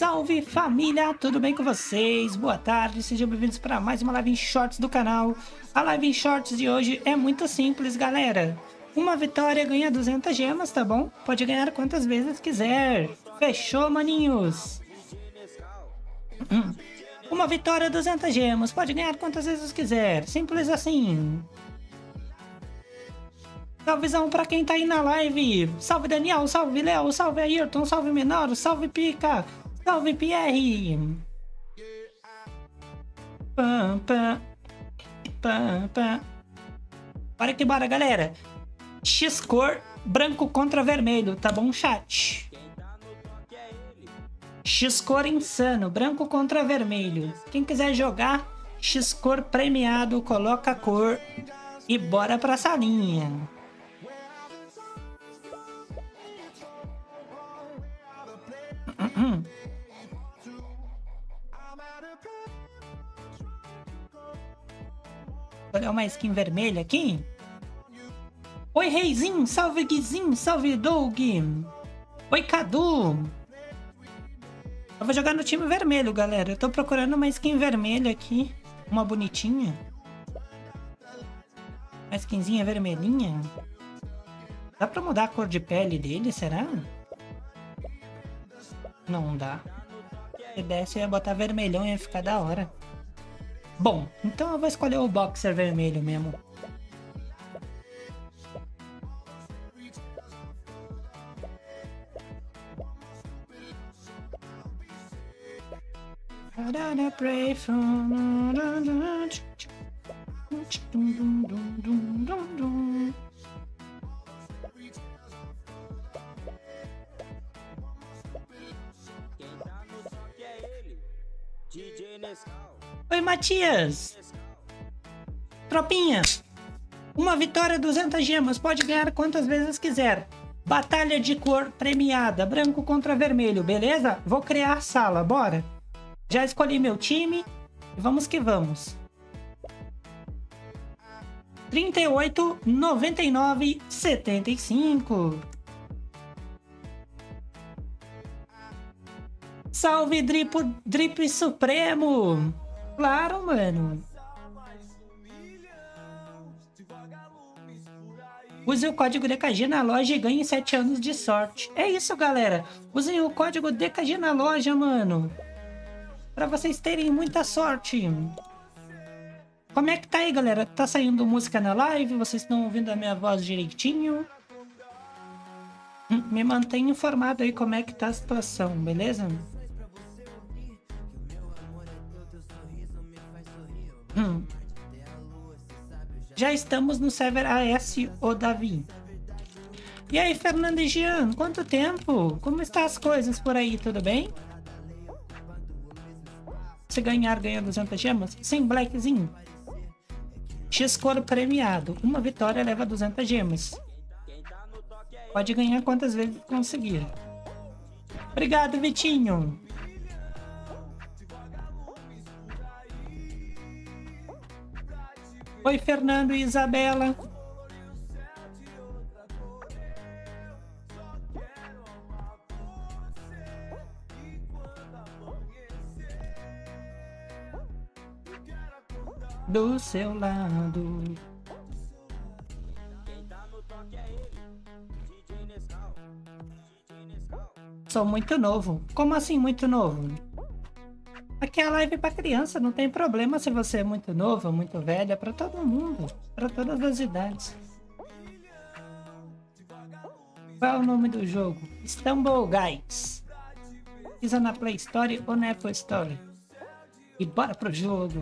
Salve, família, tudo bem com vocês? Boa tarde, sejam bem-vindos para mais uma live em shorts do canal. A live em shorts de hoje é muito simples, galera. Uma vitória ganha 200 gemas, tá bom? Pode ganhar quantas vezes quiser. Fechou, maninhos? Hum. Uma vitória 200 gemas, pode ganhar quantas vezes quiser. Simples assim. Salvezão pra quem tá aí na live. Salve Daniel, salve Léo, salve Ayrton, salve Menor, salve Pica, salve Pierre. Pam, pam, pam, pam. Bora que bora, galera. X-cor, branco contra vermelho, tá bom, chat? X-cor insano, branco contra vermelho. Quem quiser jogar, X-cor premiado, coloca a cor e bora pra salinha. Olha uma skin vermelha aqui. Oi, Reizinho, salve Guizinho, salve Doug. Oi, Cadu. Eu vou jogar no time vermelho, galera. Eu tô procurando uma skin vermelha aqui. Uma bonitinha. Uma skinzinha vermelhinha. Dá pra mudar a cor de pele dele, será? Não dá. Se desse, eu ia botar vermelhão e ia ficar da hora. Bom, então eu vou escolher o boxer vermelho mesmo. Pray from Oi, Matias! Tropinha! Uma vitória, 200 gemas. Pode ganhar quantas vezes quiser. Batalha de cor premiada. Branco contra vermelho, beleza? Vou criar sala, bora? Já escolhi meu time. Vamos que vamos. 38, 99, 75. Salve Drip, Drip Supremo! Claro, mano. Use o código DKG na loja e ganhe 7 anos de sorte. É isso, galera. Usem o código DKG na loja, mano. Pra vocês terem muita sorte. Como é que tá aí, galera? Tá saindo música na live? Vocês estão ouvindo a minha voz direitinho? Hum, me mantenha informado aí como é que tá a situação, beleza? Hum. Já estamos no server AS o Davi. E aí, Fernando e Jean, quanto tempo? Como estão as coisas por aí, tudo bem? Se ganhar, ganha 200 gemas? Sim, Blackzinho. X-Cor premiado. Uma vitória leva 200 gemas. Pode ganhar quantas vezes conseguir. Obrigado, Vitinho. Oi, Fernando e Isabela. Do seu lado. Sou muito novo. Como assim muito novo? Aqui é a live para criança, não tem problema se você é muito novo, muito velha, para todo mundo, para todas as idades. Qual é o nome do jogo? Stumble Guys. Pisa na Play Store ou na Apple Store. E bora pro jogo.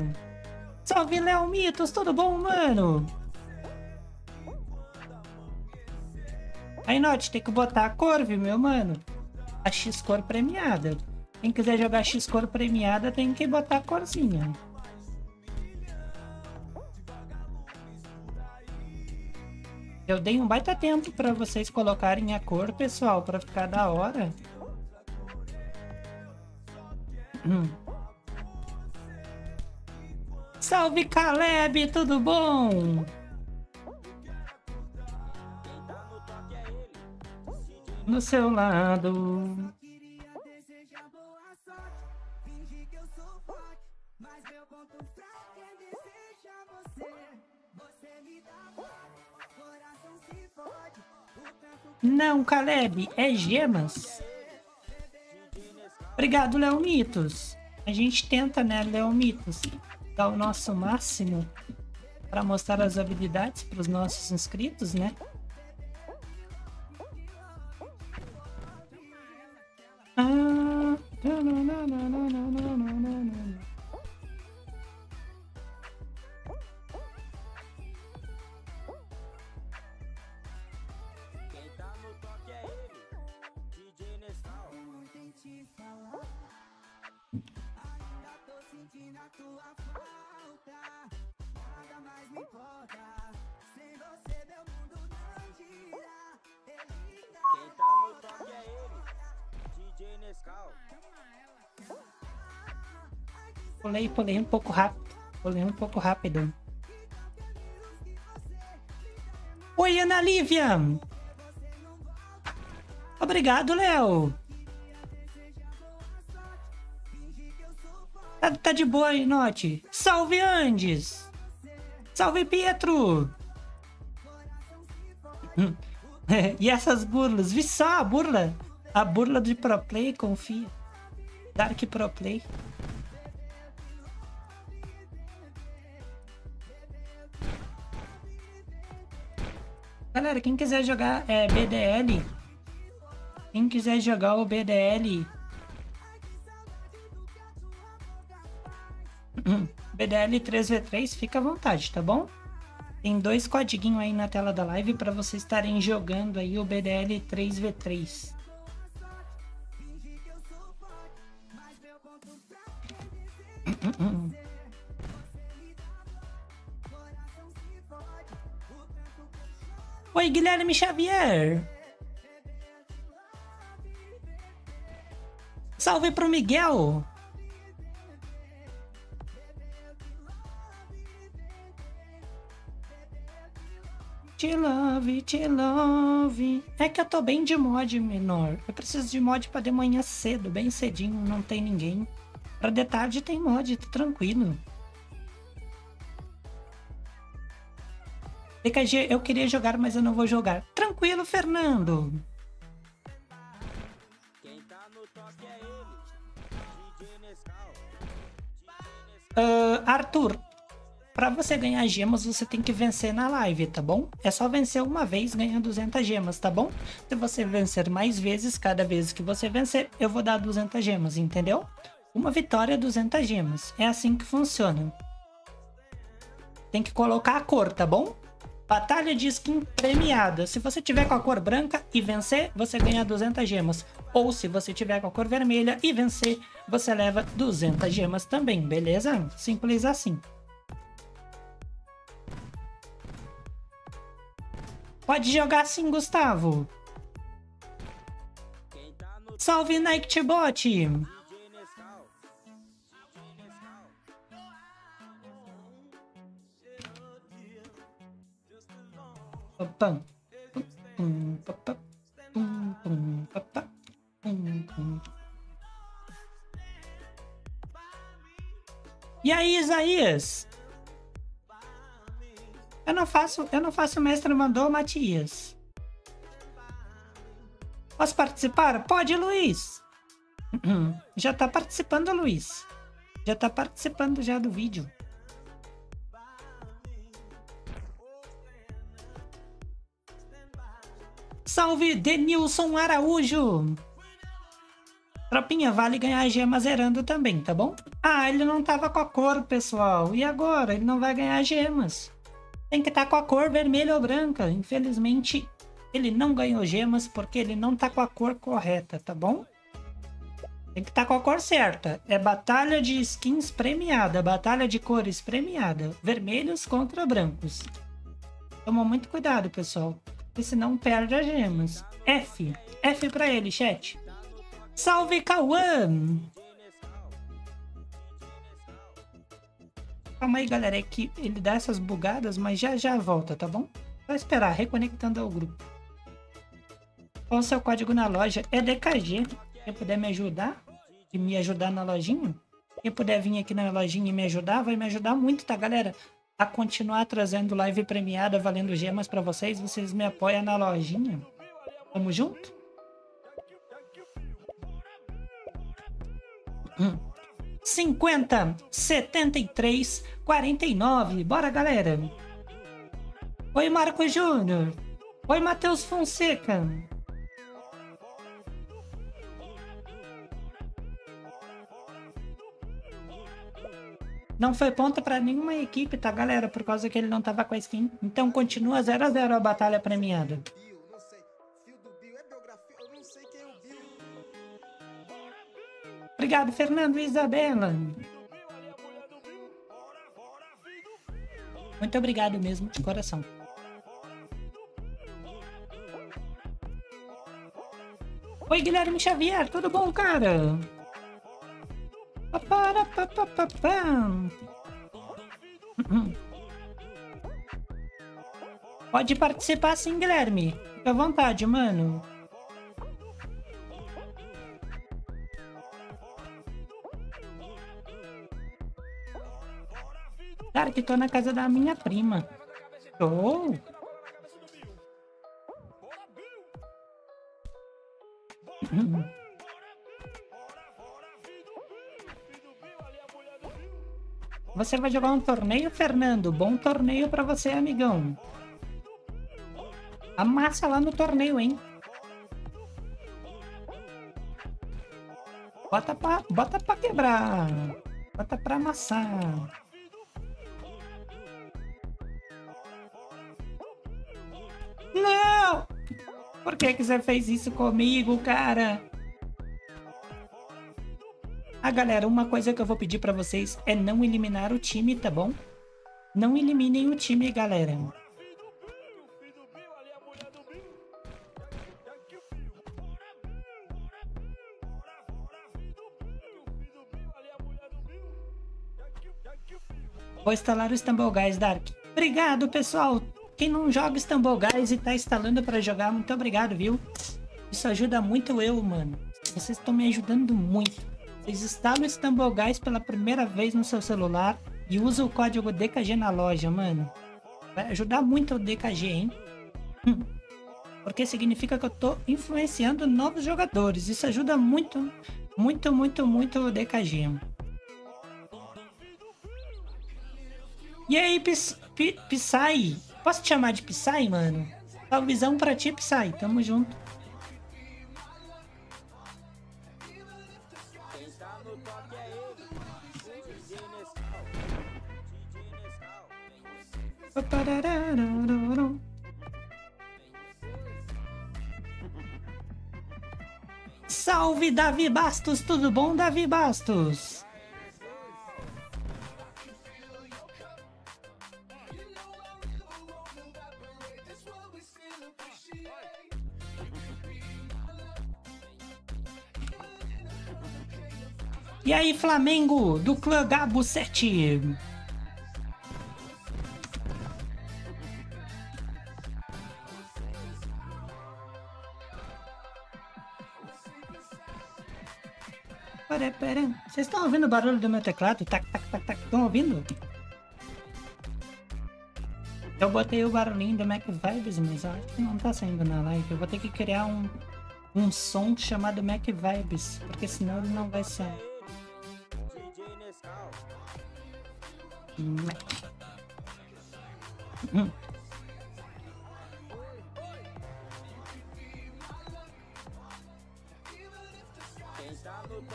Salve, Léo Mitos, tudo bom, mano? Aí, Note, tem que botar a cor, viu, meu mano? A X-cor premiada. Quem quiser jogar X-Cor premiada tem que botar a corzinha. Eu dei um baita tempo para vocês colocarem a cor, pessoal, para ficar da hora. Hum. Salve Caleb, tudo bom? no seu lado. Não, Caleb, é gemas. Obrigado, Leomitos. A gente tenta, né, Leomitos, dar o nosso máximo para mostrar as habilidades para os nossos inscritos, né? Ah, não, não, não, Pulei, pulei um pouco rápido. Pulei um pouco rápido. Oi, Ana Lívia! Obrigado, Léo! Tá, tá de boa aí, Note? Salve, Andes! Salve, Pietro! E essas burlas? Vi só a burla! A burla de Pro Play, confia. Dark Pro Play. Galera, quem quiser jogar é, BDL, quem quiser jogar o BDL, BDL 3v3, fica à vontade, tá bom? Tem dois codiguinhos aí na tela da live para vocês estarem jogando aí o BDL 3v3. Oi, Guilherme Xavier. Salve pro Miguel. Te love, te love. É que eu tô bem de mod menor. Eu preciso de mod pra de manhã cedo, bem cedinho, não tem ninguém. Pra de tarde tem mod, tá tranquilo. DKG, eu queria jogar, mas eu não vou jogar. Tranquilo, Fernando. Quem tá no toque é ele, DJ Nescau. Ah, Arthur, pra você ganhar gemas, você tem que vencer na live, tá bom? É só vencer uma vez, ganha 200 gemas, tá bom? Se você vencer mais vezes, cada vez que você vencer, eu vou dar 200 gemas, entendeu? Uma vitória, 200 gemas. É assim que funciona. Tem que colocar a cor, tá bom? Batalha de skin premiada. Se você tiver com a cor branca e vencer, você ganha 200 gemas. Ou se você tiver com a cor vermelha e vencer, você leva 200 gemas também, beleza? Simples assim. Pode jogar sim, Gustavo. Salve Nightbot! E aí, Isaías? Eu não faço, eu não faço mestre mandou, Matias. Posso participar? Pode, Luiz. Já tá participando, Luiz. Já tá participando já do vídeo. Salve Denilson Araújo! Tropinha, vale ganhar gema zerando também, tá bom? Ah, ele não tava com a cor, pessoal. E agora? Ele não vai ganhar gemas. Tem que estar com a cor vermelha ou branca. Infelizmente, ele não ganhou gemas porque ele não tá com a cor correta, tá bom? Tem que estar com a cor certa. É batalha de skins premiada, batalha de cores premiada. Vermelhos contra brancos. Toma muito cuidado, pessoal. Porque senão perde as gemas. F. F pra ele, chat. Salve, Cauã! Calma aí, galera. É que ele dá essas bugadas, mas já já volta, tá bom? Só esperar, reconectando ao grupo. Qual o seu código na loja? É DKG. Quem puder me ajudar e me ajudar na lojinha, quem puder vir aqui na lojinha e me ajudar, vai me ajudar muito, tá, galera? A continuar trazendo live premiada, valendo gemas pra vocês. Vocês me apoiam na lojinha. Tamo junto? Hum. 50, 73, 49. Bora, galera. Oi, Marco Júnior. Oi, Matheus Fonseca. Não foi ponta pra nenhuma equipe, tá, galera? Por causa que ele não tava com a skin. Então continua 0 a 0 a batalha premiada. Obrigado, Fernando e Isabela. Muito obrigado mesmo, de coração. Oi, Guilherme Xavier, tudo bom, cara? Pode participar sim, Guilherme. Fica à vontade, mano. Cara, que tô na casa da minha prima. Tô. Você vai jogar um torneio, Fernando? Bom torneio pra você, amigão. Amassa lá no torneio, hein? Bota pra, bota pra quebrar. Bota pra amassar. Não! Por que, que você fez isso comigo, cara? Ah, galera, uma coisa que eu vou pedir pra vocês é não eliminar o time, tá bom? Não eliminem o time, galera. Vou instalar o Stumble Guys, Dark. Obrigado, pessoal. Quem não joga Stumble Guys e tá instalando pra jogar, muito obrigado, viu? Isso ajuda muito eu, mano. Vocês estão me ajudando muito. Vocês instalam o Stumble Guys pela primeira vez no seu celular e usam o código DKG na loja, mano. Vai ajudar muito o DKG, hein? Hum. Porque significa que eu tô influenciando novos jogadores. Isso ajuda muito, muito, muito, muito o DKG. E aí, Pis, Pi- Psy? Posso te chamar de Psy, mano? Salvezão pra ti, Psy. Tamo junto. Salve Davi Bastos, tudo bom, Davi Bastos? E aí, Flamengo, do Clã Gabo 7. Pera, pera. Vocês estão ouvindo o barulho do meu teclado? Tac, tac, tac, tac. Estão ouvindo? Eu botei o barulhinho do Mac Vibes, mas eu acho que não tá saindo na live. Eu vou ter que criar um, um som chamado Mac Vibes, porque senão ele não vai sair. Mac. Hum.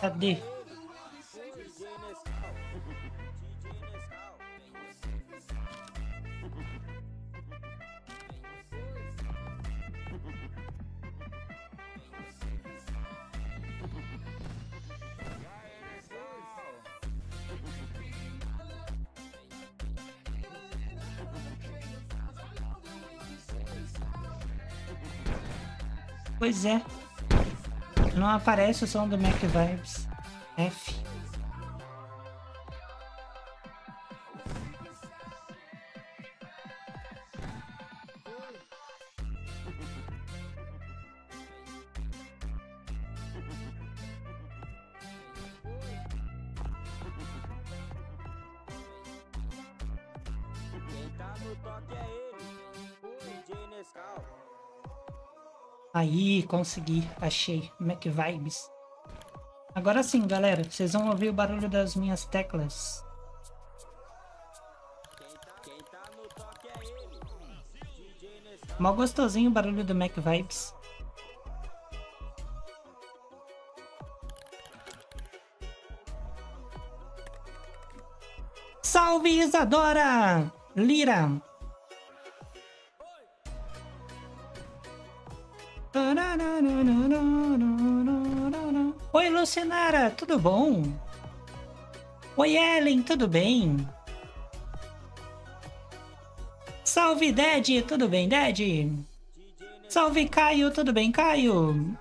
Cadê? Pois é. Não aparece o som do Mac Vibes. F. Aí, consegui. Achei. Mac Vibes. Agora sim, galera. Vocês vão ouvir o barulho das minhas teclas. É. Mó gostosinho o barulho do Mac Vibes. Salve Isadora! Lira! Oi Lucinara, tudo bom? Oi Ellen, tudo bem? Salve Ded, tudo bem Ded? Salve Caio, tudo bem Caio?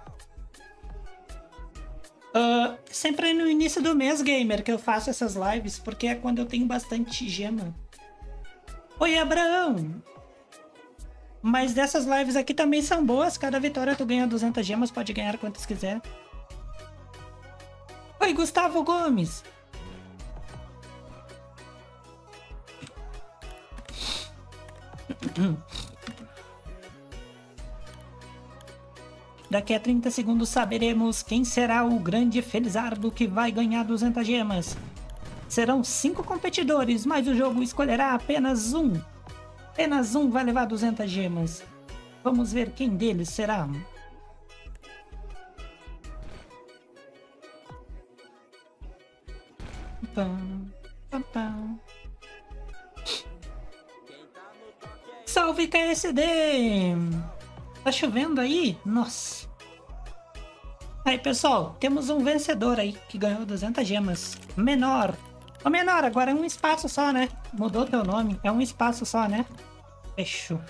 Ah, sempre no início do mês, gamer, que eu faço essas lives, porque é quando eu tenho bastante gema. Oi, Abraão! Mas dessas lives aqui também são boas. Cada vitória tu ganha 200 gemas, pode ganhar quantas quiser. Oi, Gustavo Gomes! Daqui a 30 segundos saberemos quem será o grande Felizardo que vai ganhar 200 gemas. Serão cinco competidores, mas o jogo escolherá apenas um. Apenas um vai levar 200 gemas. Vamos ver quem deles será. Salve KSD! Tá chovendo aí? Nossa. Aí, pessoal, temos um vencedor aí que ganhou 200 gemas. Menor. Ô, Menor, agora é um espaço só, né? Mudou teu nome. É um espaço só, né? Fechou.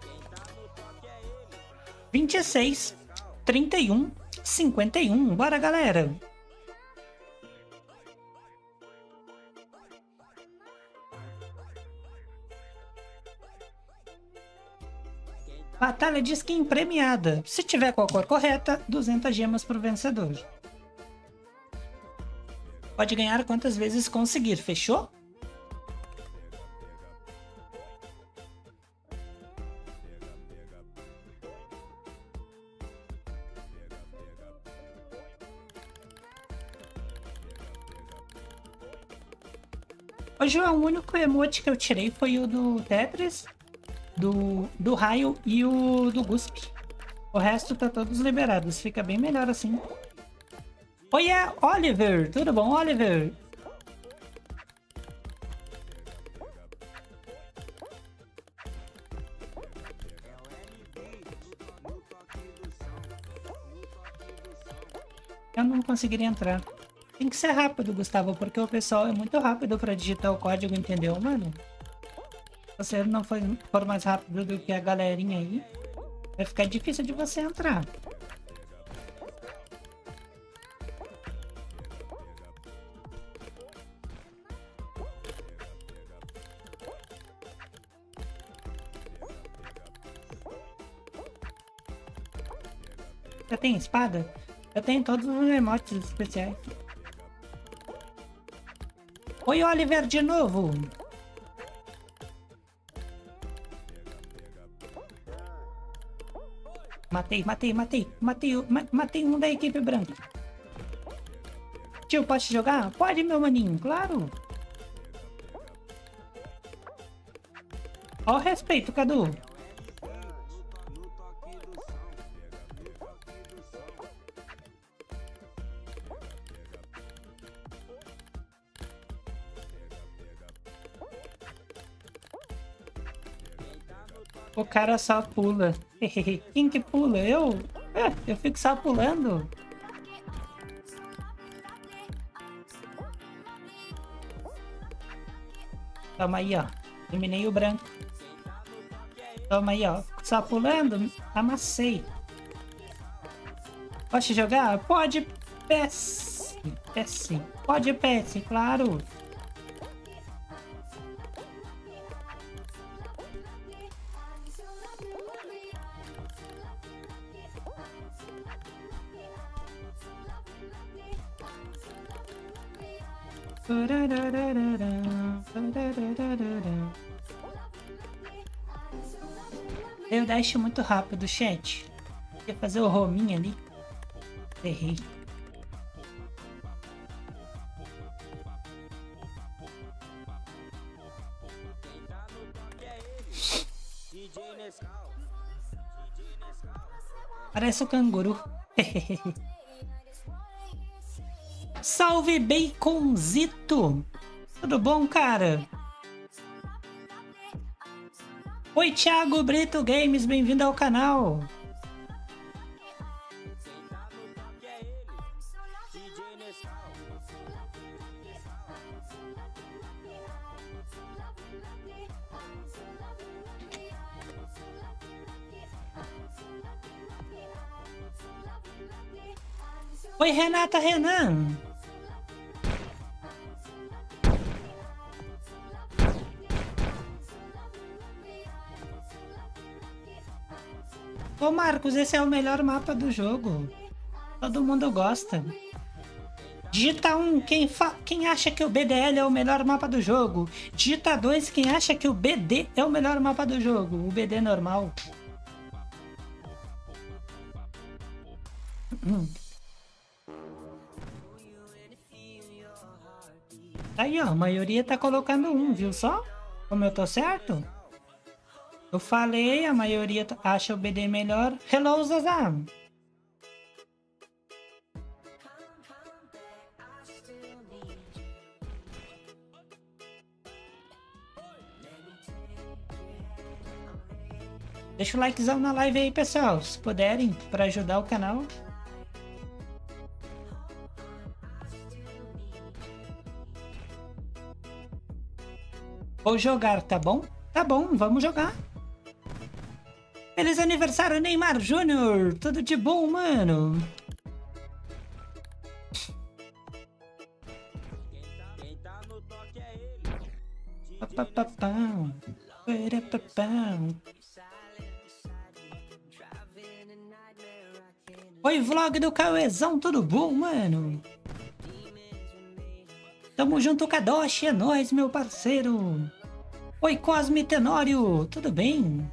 quem tá no toque é ele, 26, 31, 51. Bora, galera. Batalha de skin premiada. Se tiver com a cor correta, 200 gemas pro vencedor. Pode ganhar quantas vezes conseguir, fechou? Ô João, o único emote que eu tirei foi o do Tetris, do, do Raio e o do Gusp. O resto tá todos liberados, fica bem melhor assim. Oi, é Oliver! Tudo bom, Oliver? Eu não conseguiria entrar. Tem que ser rápido, Gustavo, porque o pessoal é muito rápido pra digitar o código, entendeu, mano? Você não for, for mais rápido do que a galerinha aí, vai ficar difícil de você entrar. Você tem espada? Eu tenho todos os emotes especiais. Oi, Oliver, de novo. Matei, matei, matei. Matei, matei um da equipe branca. Tio, pode jogar? Pode, meu maninho, claro. Ó o respeito, Cadu. Cara só pula. Quem que pula? Eu? É, eu fico só pulando. Toma aí, ó. Eliminei o branco. Toma aí, ó. Só pulando, amassei. Pode jogar? Pode, PS. PS. Pode, PS, claro. Dei o dash muito rápido, chat. Ia fazer o rominho ali. Errei. Parece o canguru. Salve Baconzito! Tudo bom, cara? Oi, Thiago Brito Games, bem-vindo ao canal. Oi, Renata Renan. Ô Marcos, esse é o melhor mapa do jogo. Todo mundo gosta. Digita 1, quem, fa- quem acha que o BDL é o melhor mapa do jogo. Digita 2, quem acha que o BD é o melhor mapa do jogo. O BD normal. Hum. Aí, ó, a maioria tá colocando um, viu só? Como eu tô certo? Eu falei, a maioria acha o BD melhor. Hello, Zazam! Deixa o likezão na live aí, pessoal, se puderem, para ajudar o canal. Vou jogar, tá bom? Tá bom, vamos jogar. Feliz aniversário, Neymar Júnior! Tudo de bom, mano? Quem tá no toque é ele. Oi, vlog do Cauezão, tudo bom, mano? Tamo junto, Kadoshi, é nóis, meu parceiro. Oi, Cosme Tenório, tudo bem?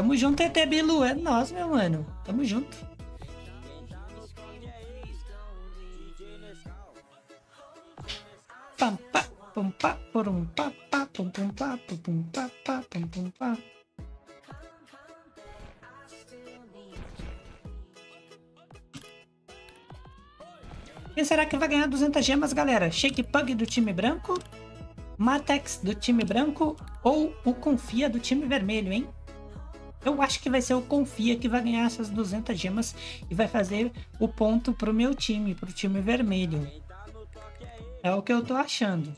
Tamo junto, ET Bilu, é nós, meu mano. Tamo junto. Quem será que vai ganhar 200 gemas, galera? Shake Pug do time branco? Matex do time branco? Ou o Confia do time vermelho, hein? Eu acho que vai ser o Confia que vai ganhar essas 200 gemas e vai fazer o ponto pro meu time, pro time vermelho. É o que eu tô achando.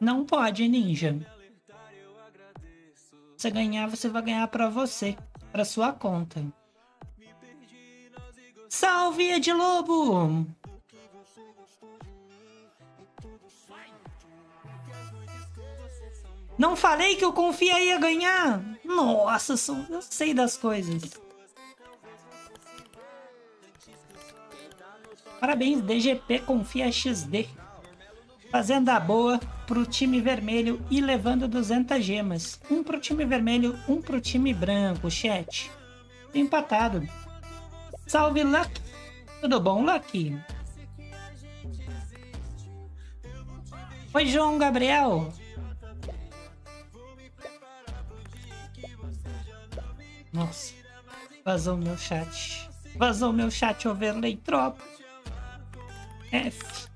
Não pode, ninja. Você ganhar, você vai ganhar pra você, pra sua conta. Salve, Ed Lobo! Não falei que eu confia ia ganhar? Nossa, eu sei das coisas. Parabéns, DGP Confia XD. Fazendo a boa pro time vermelho e levando 200 gemas. Um pro time vermelho, um pro time branco, chat. Empatado. Salve, Lucky. Tudo bom, Lucky? Oi, João Gabriel. Nossa, vazou meu chat. Vazou meu chat overlay tropa. F.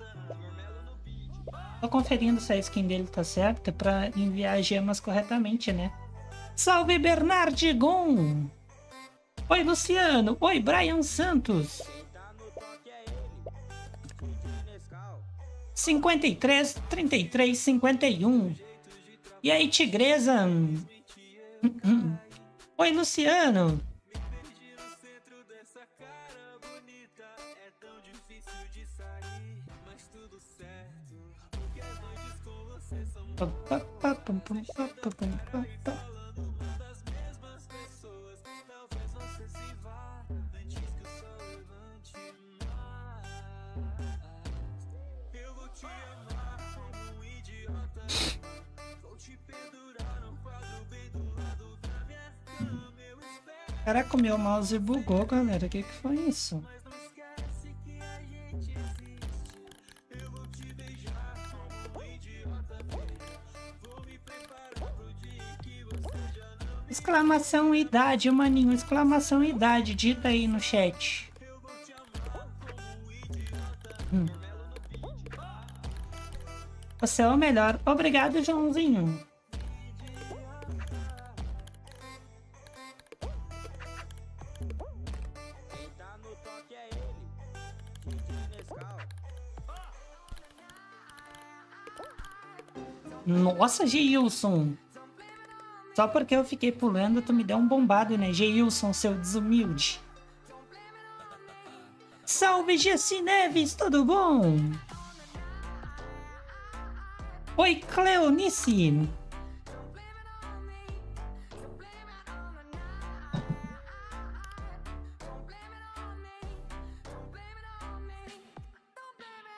Tô conferindo se a skin dele tá certa pra enviar gemas corretamente, né? Salve Bernard Gon! Oi Luciano! Oi Brian Santos! Quem tá no toque é ele. DJ Nescau. 53, 33, 51. E aí, Tigresa? Oi, Luciano. Pam, pam, pam, pam, pam, pam, pam, pam, pam, Caraca, o meu mouse bugou, galera. O que, que foi isso? Exclamação idade, maninho. Exclamação idade. Dita aí no chat. Você é o melhor. Obrigado, Joãozinho. Nossa, Geilson. Só porque eu fiquei pulando, tu me deu um bombado, né? Geilson, seu desumilde. Salve, Gessi Neves, tudo bom? Oi, Cleonice.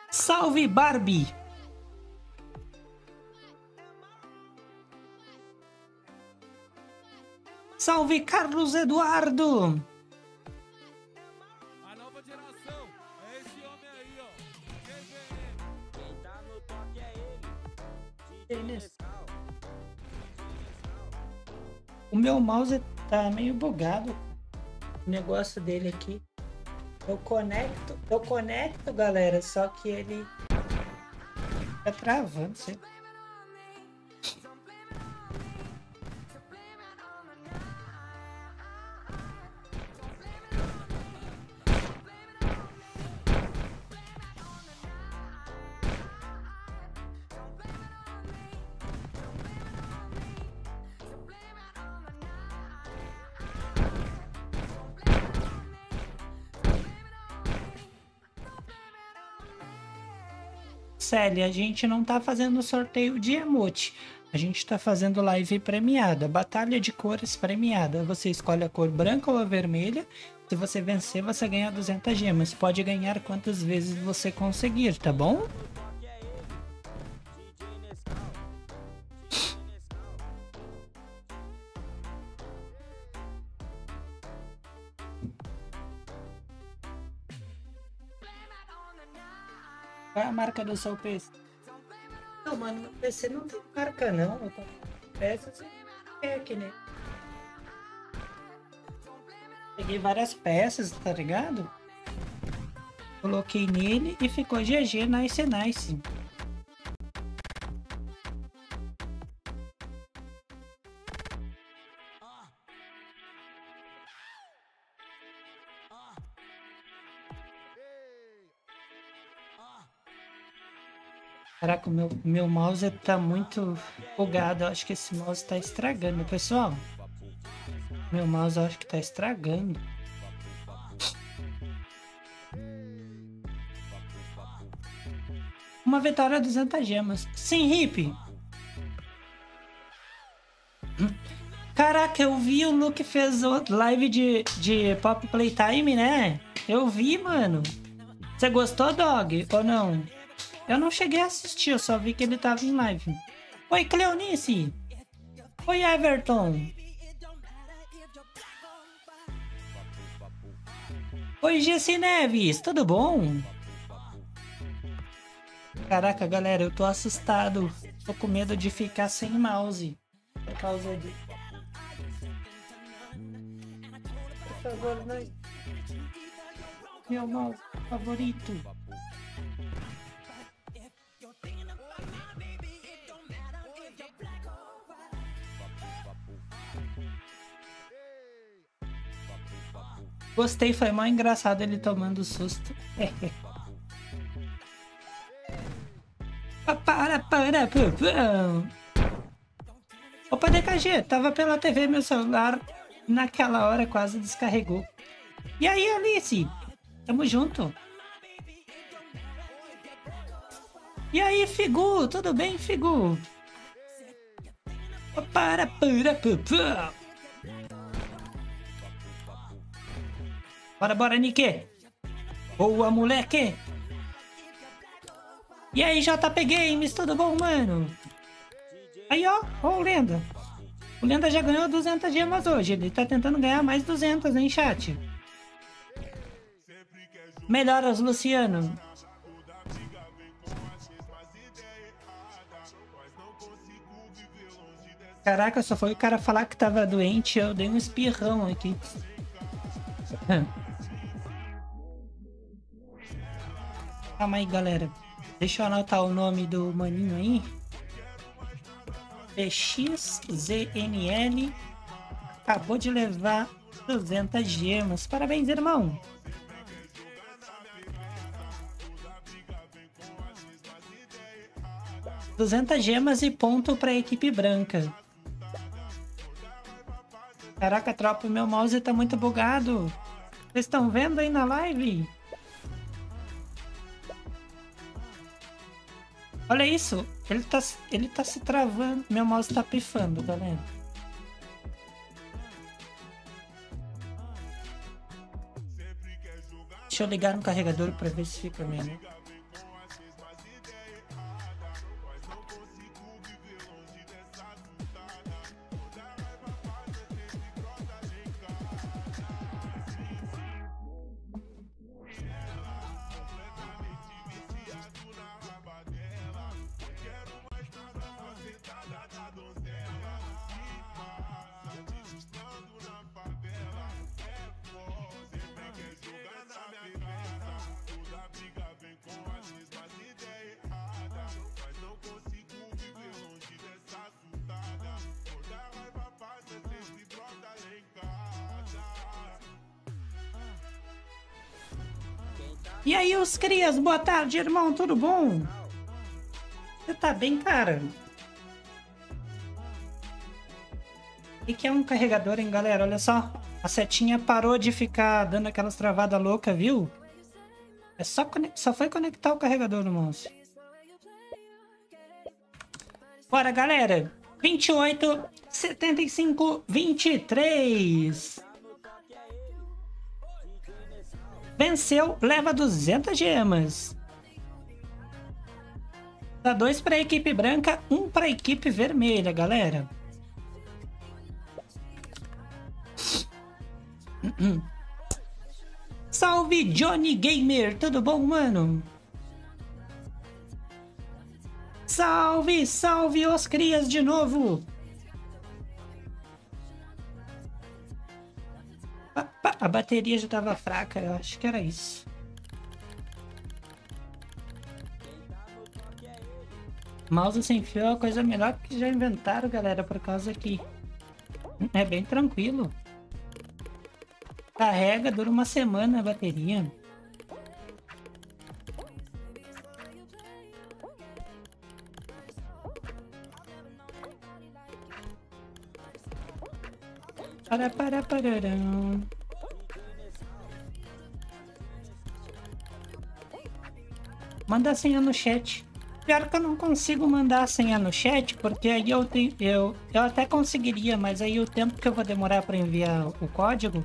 Salve, Barbie. Salve, Carlos Eduardo. O meu mouse tá meio bugado. O negócio dele aqui. Eu conecto, eu conecto, galera, só que ele tá travando, sei. Célia, a gente não tá fazendo sorteio de emote. A gente tá fazendo live premiada, batalha de cores premiada. Você escolhe a cor branca ou a vermelha. Se você vencer, você ganha 200 gemas. Pode ganhar quantas vezes você conseguir, tá bom? Marca do seu PC? Não, mano, meu PC não tem marca não. Eu tô peças é que nem. Peguei várias peças, tá ligado? Coloquei nele e ficou GG, nice, nice. Caraca, o meu, meu mouse tá muito bugado. Eu acho que esse mouse tá estragando, pessoal. Meu mouse eu acho que tá estragando. Uma vitória 200 gemas. Sim, hip. Caraca, eu vi o Luke fez live de, de Pop Playtime, né? Eu vi, mano. Você gostou, Dog? Ou não? Eu não cheguei a assistir, eu só vi que ele tava em live. Oi, Cleonice! Oi, Everton! Oi, Gessi Neves, tudo bom? Caraca, galera, eu tô assustado. Tô com medo de ficar sem mouse. Por causa de. Por favor, não. Meu mouse favorito. Gostei, foi mal engraçado ele tomando susto. Pa- para, para, pu- pu- Opa, DKG, tava pela TV, meu celular naquela hora quase descarregou. E aí, Alice? Tamo junto. E aí, Figu, tudo bem, Figu? Para, para, para, para. Bora, bora, Nick. Boa, moleque. E aí, JP Games, tudo bom, mano? Aí, ó, ó o Lenda. O Lenda já ganhou 200 gemas hoje. Ele tá tentando ganhar mais 200, hein, chat? Melhoras, Luciano. Caraca, só foi o cara falar que tava doente, eu dei um espirrão aqui. Calma aí, galera. Deixa eu anotar o nome do maninho aí. PXZNL acabou de levar 200 gemas. Parabéns, irmão. Duzentas gemas e ponto para a equipe branca. Caraca, tropa, meu mouse tá muito bugado. Vocês estão vendo aí na live? Olha isso, ele tá, ele tá se travando. Meu mouse tá pifando, galera. Deixa eu ligar no carregador pra ver se fica melhor. Aí, os crias, boa tarde, irmão, tudo bom? Você tá bem, cara? O que, é um carregador, hein, galera? Olha só. A setinha parou de ficar dando aquelas travadas loucas, viu? É só, só foi conectar o carregador no mouse. Bora, galera. 28, 75, 23. Venceu, leva 200 gemas. Dá dois para a equipe branca, um para a equipe vermelha, galera. Salve Johnny Gamer, tudo bom, mano? Salve, salve os crias de novo. A bateria já tava fraca, eu acho que era isso. Mouse sem fio é a coisa melhor que já inventaram, galera, por causa que é bem tranquilo. Carrega, dura uma semana a bateria. Para, para, pararão. Manda a senha no chat. Pior que eu não consigo mandar a senha no chat, porque aí eu tenho. Eu, eu até conseguiria, mas aí o tempo que eu vou demorar para enviar o código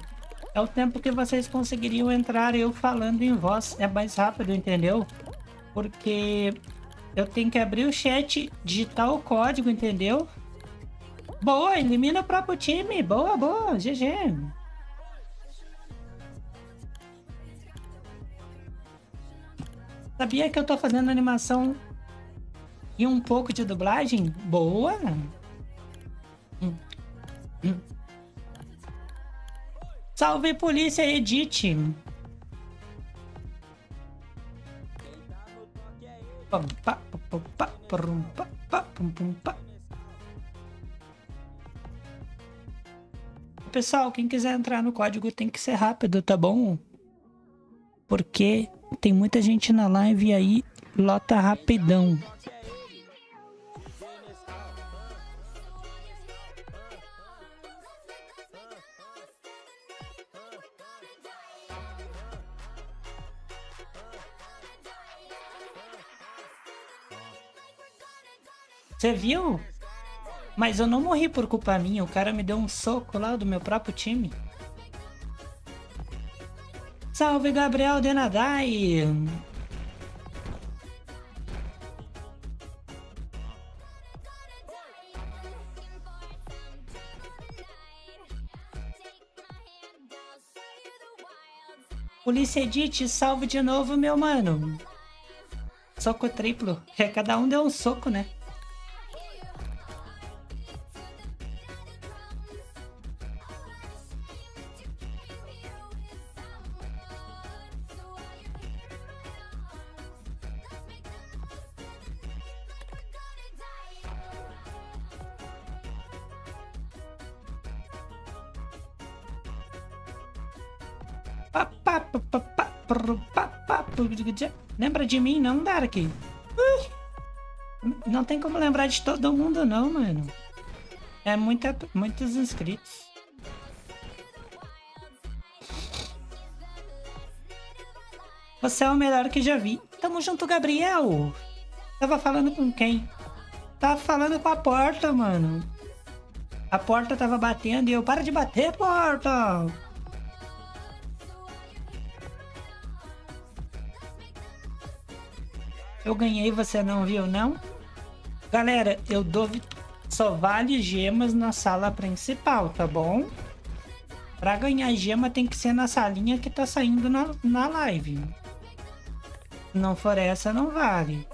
é o tempo que vocês conseguiriam entrar eu falando em voz. É mais rápido, entendeu? Porque eu tenho que abrir o chat, digitar o código, entendeu? Boa, elimina o próprio time. Boa, boa, GG. Sabia que eu tô fazendo animação e um pouco de dublagem? Boa. Hum, hum. Salve polícia pá. Pessoal, quem quiser entrar no código tem que ser rápido, tá bom? Porque tem muita gente na live aí lota rapidão. Você viu? Mas eu não morri por culpa minha. O cara me deu um soco lá do meu próprio time. Salve, Gabriel Denadai! Polícia Edith, salve de novo, meu mano. Soco triplo. É, cada um deu um soco, né? Lembra de mim, não, Dark? Ui, Não tem como lembrar de todo mundo, não, mano. É muita, muitos inscritos. Você é o melhor que já vi. Tamo junto, Gabriel. Tava falando com quem? Tava falando com a porta, mano. A porta tava batendo e eu, para de bater, porta! Eu ganhei, você não viu, não? Galera, eu dou só vale gemas na sala principal, tá bom? Pra ganhar gema tem que ser na salinha que tá saindo na, na live. Se não for essa, não vale.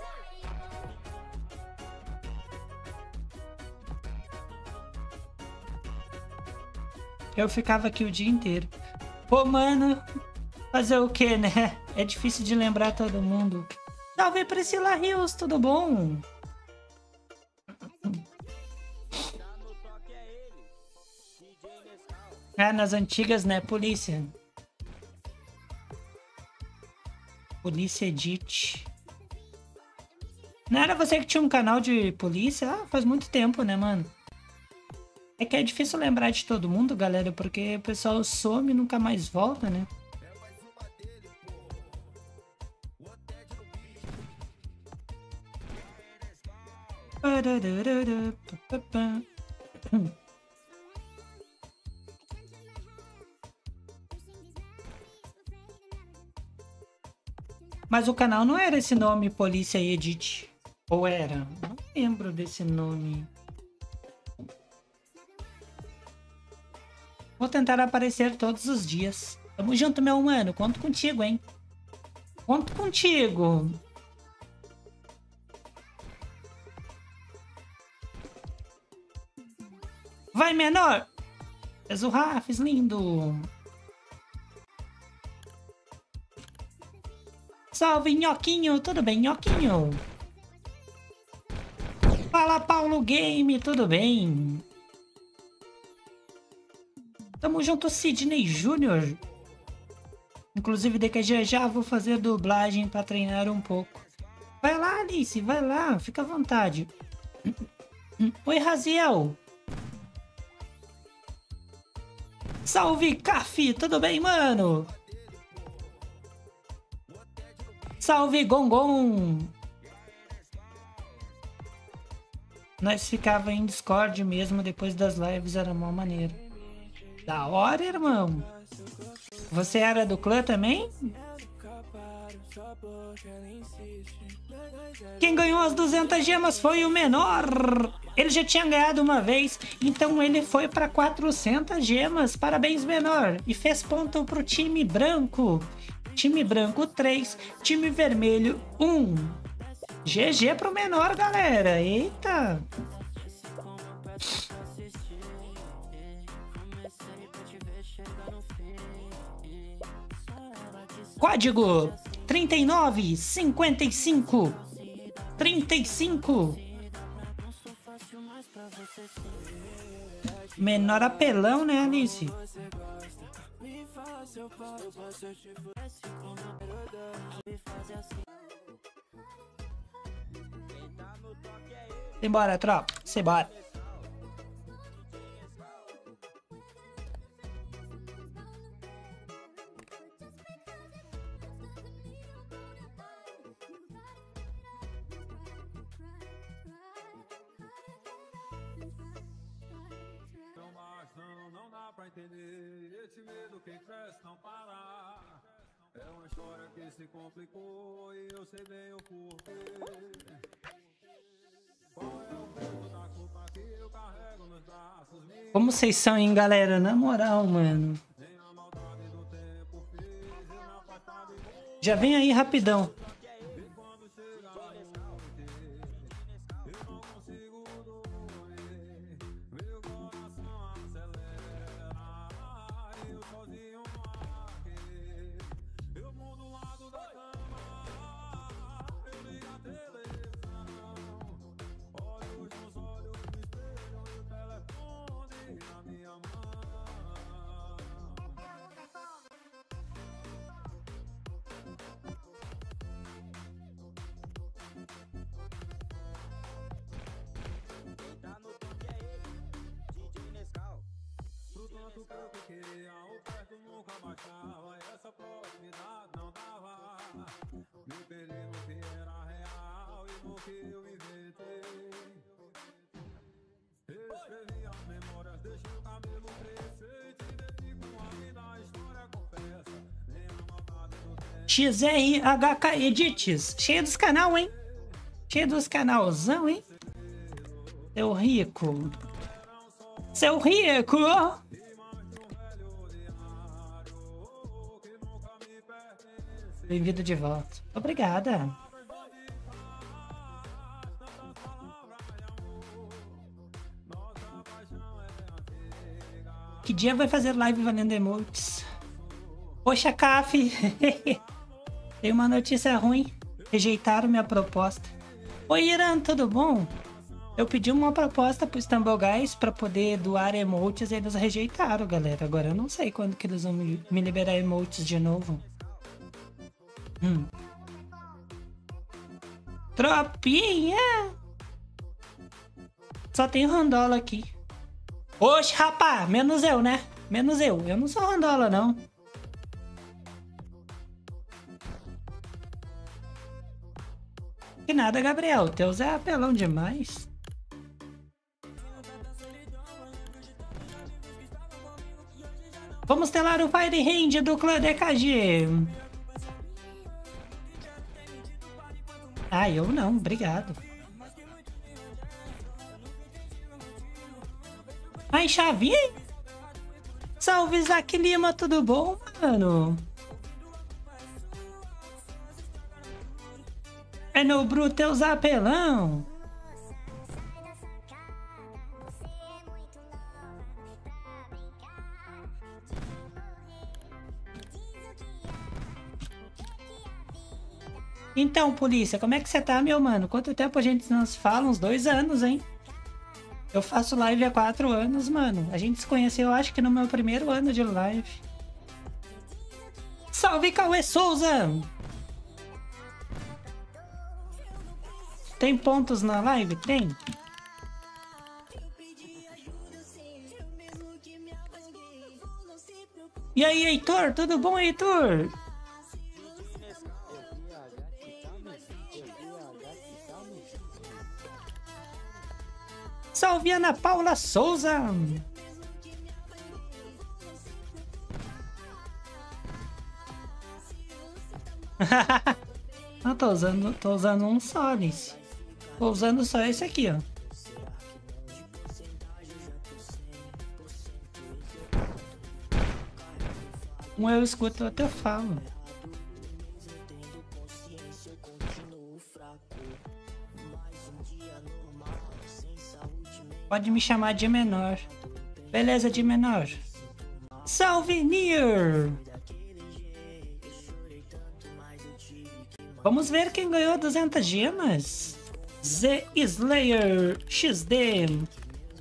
Eu ficava aqui o dia inteiro. Pô, mano, fazer o que, né? É difícil de lembrar todo mundo. Salve Priscila Rios, tudo bom? É, nas antigas, né? Polícia. Polícia Edit. Não era você que tinha um canal de polícia? Ah, faz muito tempo, né, mano? É que é difícil lembrar de todo mundo, galera, porque o pessoal some e nunca mais volta, né? Mas o canal não era esse nome Polícia Edit. Ou era? Não lembro desse nome. Vou tentar aparecer todos os dias. Tamo junto, meu mano. Conto contigo, hein? Conto contigo. Vai, menor! És o Rafis, lindo! Salve, Nhoquinho! Tudo bem, Nhoquinho? Fala, Paulo Game! Tudo bem? Tamo junto, Sidney Júnior. Inclusive, a já vou fazer dublagem pra treinar um pouco. Vai lá, Alice, vai lá, fica à vontade. Oi, Raziel. Salve, Caf, tudo bem, mano? Salve, Gongon. Nós ficava em Discord mesmo depois das lives, era mó maneiro. Da hora, irmão. Você era do clã também? Quem ganhou as 200 gemas foi o menor. Ele já tinha ganhado uma vez, então ele foi para 400 gemas. Parabéns, menor. E fez ponto pro time branco. Time branco 3, time vermelho 1. GG pro menor, galera. Eita. Código 39 55 35 Menor apelão, né, Alice? Simbora, tropa. Simbora. Se complicou e eu sei bem o é Como vocês são, hein, galera? Na moral, mano. Já vem aí rapidão. Tanto que eu fiquei, ao perto nunca baixava. Essa proximidade não dava. Me perdi no que era real e no que eu inventei. Escrevi as memórias, deixei o cabelo crescer. Te dedico a vida, a história confessa. XRHK Edits. Cheio dos canal, hein? Cheio dos canalzão, hein? Seu rico. Seu rico. Bem-vindo de volta. Obrigada. Que dia vai fazer live valendo emotes? Poxa, Caf. Tem uma notícia ruim. Rejeitaram minha proposta. Oi, Irã, tudo bom? Eu pedi uma proposta pro Istanbul Guys pra poder doar emotes e eles rejeitaram, galera. Agora eu não sei quando que eles vão me liberar emotes de novo. Hum. Tropinha! Só tem randola aqui. Oxe, rapá, menos eu, né? Menos eu. Eu não sou randola, não. Que nada, Gabriel. Teus é apelão demais. Vamos telar o Fire Hand do clã DKG. Ah, eu não, obrigado. Ai, Chavinha! Salve, Isaac Lima, tudo bom, mano? É no bruto, os apelão. Então, polícia, como é que você tá, meu mano? Quanto tempo a gente não se fala? Uns dois anos, hein? Eu faço live há quatro anos, mano. A gente se conheceu, acho que no meu primeiro ano de live. Salve, Cauê Souza! Tem pontos na live? Tem. E aí, Heitor? Tudo bom, Heitor? Salve Ana Paula Souza! Não, tô usando, tô usando um só, Alice. Tô usando só esse aqui, ó. Um eu escuto, outro eu falo. Pode me chamar de menor. Beleza, de menor. Salve, Nier! Vamos ver quem ganhou 200 gemas. Z Slayer XD.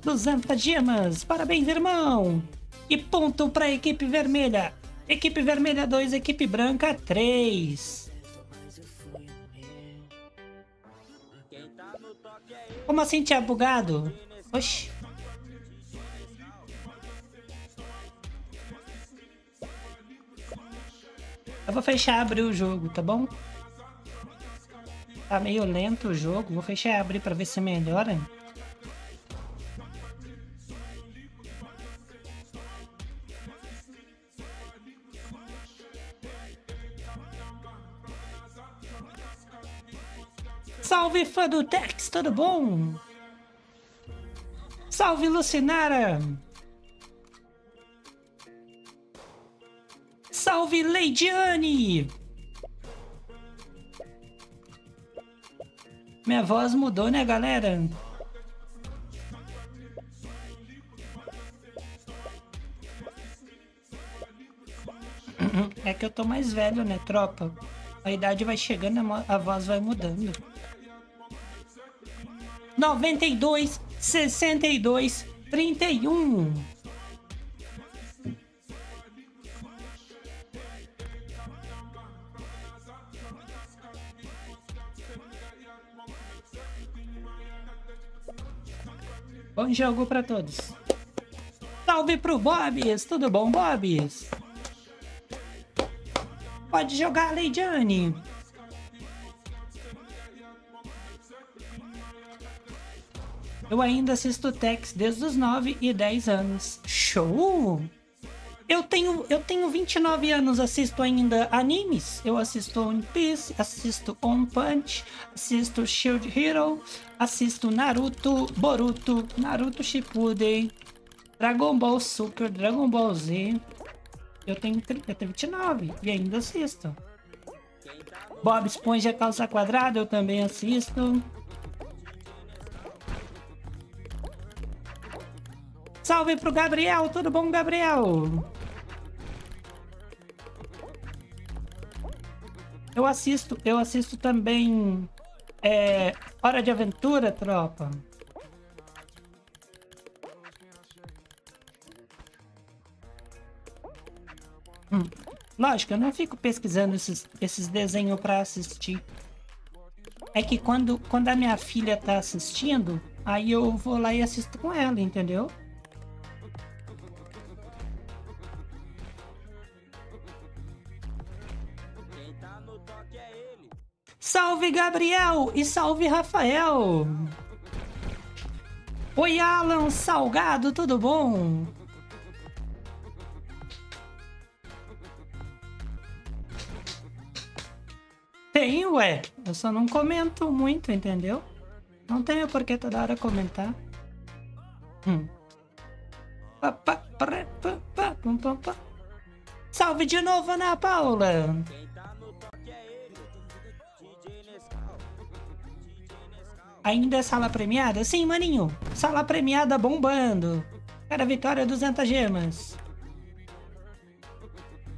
200 gemas. Parabéns, irmão. E ponto para a equipe vermelha. Equipe vermelha 2, equipe branca 3. Quem tá no toque é ele, Como assim tinha bugado? Oxi. Eu vou fechar e abrir o jogo, tá bom? Tá meio lento o jogo. Vou fechar e abrir pra ver se melhora. Salve fã do Tex, tudo bom? Salve Lucinara! Salve Leidiane! Minha voz mudou, né, galera? É que eu tô mais velho, né, tropa? A idade vai chegando, a voz vai mudando. 92, 62, 31. Bom jogo pra todos. Salve pro Bobs! Tudo bom, Bobs? Pode jogar, Leidiane. Eu ainda assisto Tex desde os 9 e 10 anos. Show! Eu tenho, eu tenho 29 anos, assisto ainda animes. Eu assisto One Piece, assisto One Punch, assisto Shield Hero, assisto Naruto, Boruto, Naruto Shippuden, Dragon Ball Super, Dragon Ball Z. Eu tenho, eu tenho 29 e ainda assisto. Bob Esponja Calça Quadrada eu também assisto. Salve pro Gabriel, tudo bom, Gabriel? Eu assisto, eu assisto também é, Hora de Aventura, tropa. Hum, Lógico, eu não fico pesquisando esses, esses desenhos pra assistir. É que quando, quando a minha filha tá assistindo, aí eu vou lá e assisto com ela, entendeu? Salve Gabriel e salve Rafael! Oi Alan Salgado, tudo bom? Tenho, ué. Eu só não comento muito, entendeu? Não tenho por que toda hora comentar. Hum. Salve de novo, Ana Paula! Ainda é sala premiada? Sim, maninho. Sala premiada bombando. Cara, vitória 200 gemas.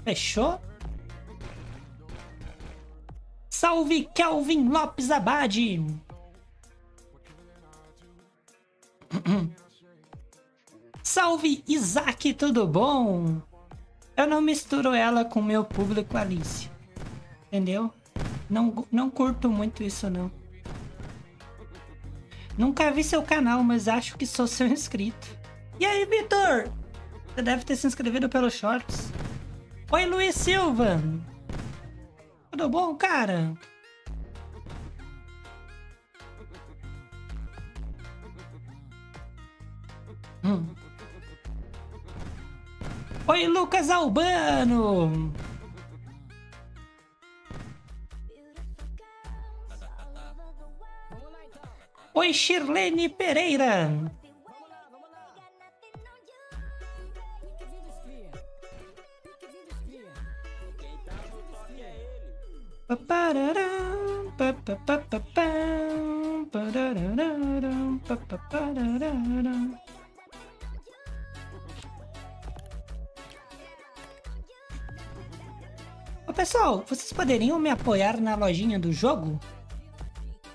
Fechou? Salve Kelvin Lopes Abade. Salve Isaac, tudo bom? Eu não misturo ela com meu público Alice. Entendeu? Não, não curto muito isso não. Nunca vi seu canal, mas acho que sou seu inscrito. E aí, Vitor? Você deve ter se inscrevido pelo Shorts. Oi, Luiz Silva. Tudo bom, cara? Hum. Oi, Lucas Albano. Oi, Shirlene Pereira. Ô pessoal, vocês poderiam me apoiar na lojinha do jogo?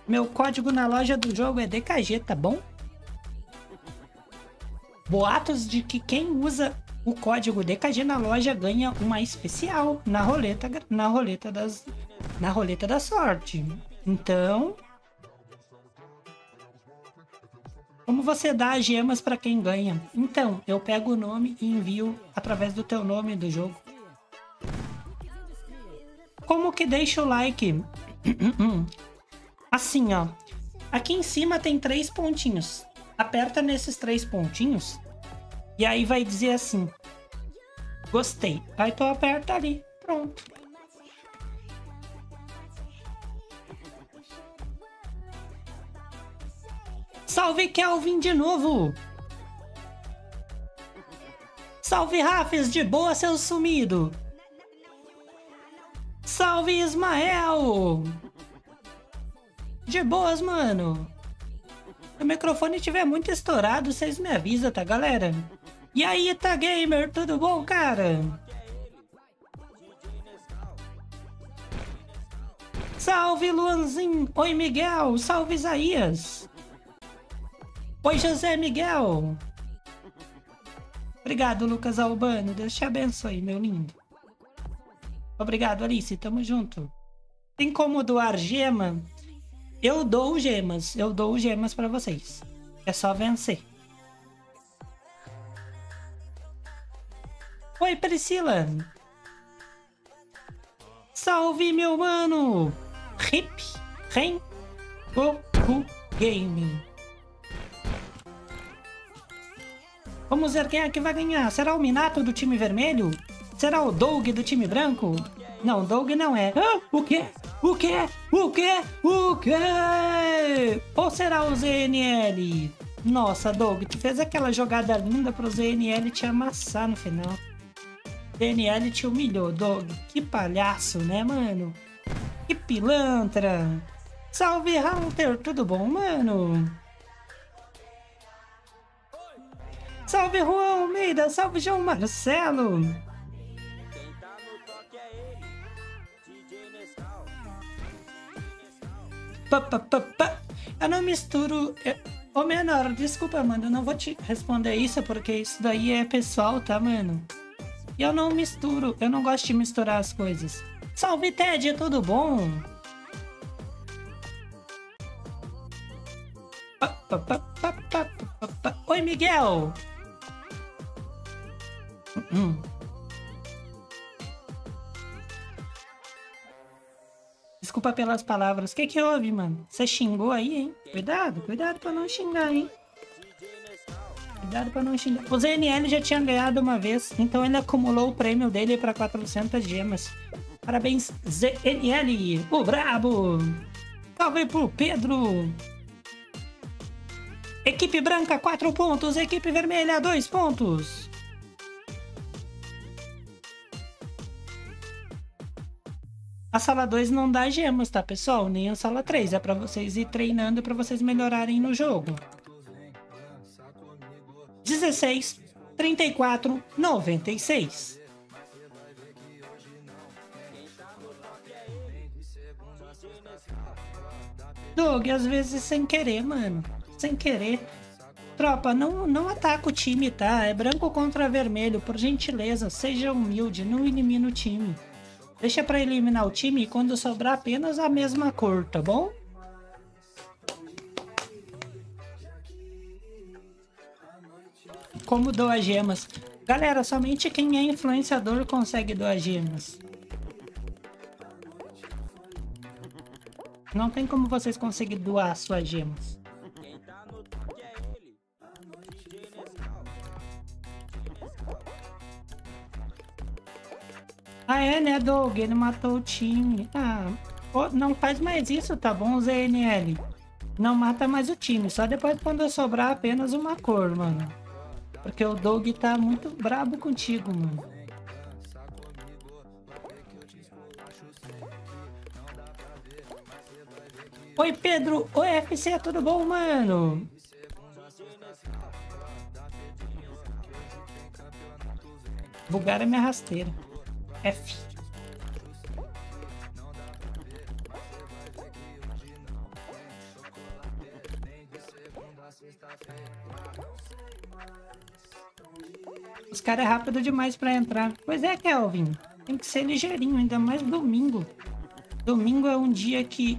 Meu código na loja do jogo é DKG, tá bom? Boatos de que quem usa o código DKG na loja ganha uma especial na roleta, na roleta das na roleta da sorte. Então, como você dá as gemas para quem ganha? Então, eu pego o nome e envio através do teu nome do jogo. Como que deixa o like? Assim, ó. Aqui em cima tem três pontinhos. Aperta nesses três pontinhos e aí vai dizer assim: Gostei. Aí tu aperta ali. Pronto. Salve Kelvin de novo! Salve Rafes, de boa seu sumido! Salve Ismael! De boas, mano! Se o microfone estiver muito estourado, vocês me avisam, tá, galera? E aí, tá gamer, tudo bom, cara? Salve Luanzinho! Oi Miguel! Salve Isaías! Oi José Miguel! Obrigado, Lucas Albano. Deus te abençoe, meu lindo. Obrigado, Alice. Tamo junto. Tem como doar gema? Eu dou gemas. Eu dou gemas pra vocês. É só vencer. Oi, Priscila. Salve, meu mano. Hip, Ren, Goku Gaming. Vamos ver quem é que vai ganhar. Será o Minato do time vermelho? Será o Doug do time branco? Não, Doug não é. Ah, o quê? O quê? O quê? O quê? Ou será o ZNL? Nossa, Doug, tu fez aquela jogada linda pro ZNL te amassar no final. ZNL te humilhou, Doug. Que palhaço, né, mano? Que pilantra. Salve, Hunter. Tudo bom, mano? Salve, Juan Almeida. Salve, João Marcelo. Eu não misturo. eu- Ô menor, desculpa, mano. Eu não vou te responder isso porque isso daí é pessoal, tá, mano? E eu não misturo. Eu não gosto de misturar as coisas. Salve, Ted. Tudo bom? Oi, Miguel. Hum. Desculpa pelas palavras. O que que houve, mano? Você xingou aí, hein? Cuidado, cuidado pra não xingar, hein? Cuidado pra não xingar. O ZNL já tinha ganhado uma vez, então ele acumulou o prêmio dele pra 400 gemas. Parabéns, ZNL, o brabo! Salve pro Pedro! Equipe branca, 4 pontos. Equipe vermelha, 2 pontos. A sala 2 não dá gemas, tá, pessoal? Nem a sala 3. É pra vocês ir treinando pra vocês melhorarem no jogo. 16, 34, 96. Doug, às vezes sem querer, mano. Sem querer. Tropa, não, não ataca o time, tá? É branco contra vermelho. Por gentileza, seja humilde, não elimina o time. Deixa pra eliminar o time quando sobrar apenas a mesma cor, tá bom? Como doar gemas? Galera, somente quem é influenciador consegue doar gemas. Não tem como vocês conseguirem doar suas gemas. Ah, é, né, Doug? Ele matou o time. Ah, não faz mais isso, tá bom, ZNL? Não mata mais o time, só depois quando sobrar apenas uma cor, mano. Porque o Doug tá muito brabo contigo, mano. Oi, Pedro. Oi, FC, tudo bom, mano? Bugaram minha rasteira. F. Os caras é rápido demais pra entrar. Pois é, Kelvin. Tem que ser ligeirinho, ainda mais domingo. Domingo é um dia que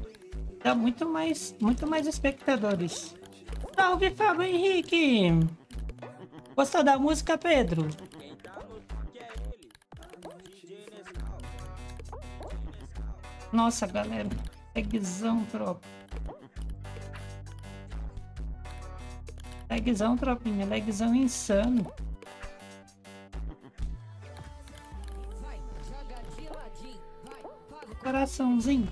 dá muito mais, muito mais espectadores. Salve, Fábio Henrique! Gostou da música, Pedro? Nossa, galera. Tagzão, tropa. Lagzão, tropinha. Lagzão insano. Coraçãozinho.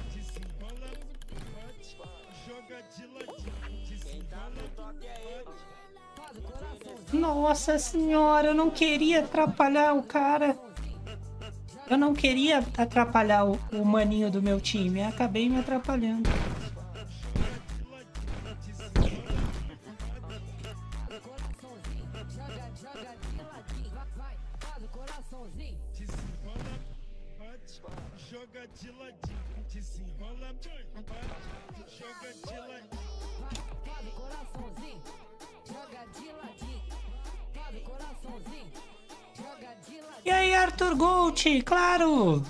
Nossa senhora, eu não queria atrapalhar o cara. Eu não queria atrapalhar o, o maninho do meu time. Acabei me atrapalhando. Joga de desenrola, joga de ladinho. Faz o coraçãozinho, E aí, Arthur Gold, claro!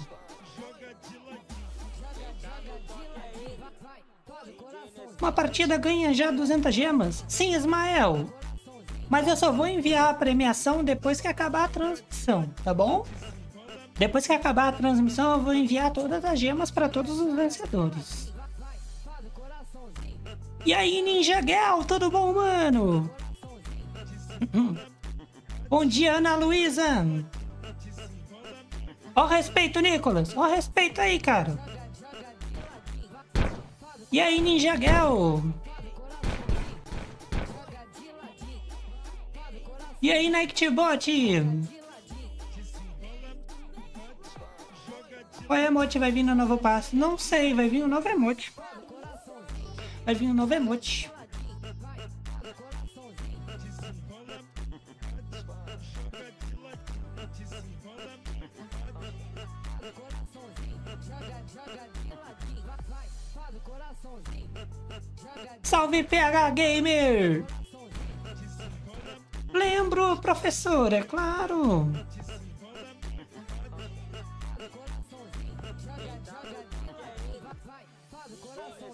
Uma partida ganha já 200 gemas? Sim, Ismael. Mas eu só vou enviar a premiação depois que acabar a transmissão, tá bom? Depois que acabar a transmissão, eu vou enviar todas as gemas para todos os vencedores. E aí, Ninja Gal, tudo bom, mano? Bom dia, Ana Luísa. Ó respeito, Nicolas. Ó respeito aí, cara. E aí, Ninja Gal? E aí, Nightbot? Qual emote vai vir no novo passo? Não sei, vai vir um novo emote. Vai vir um novo emote. Salve PH Gamer! Lembro, professor, é claro!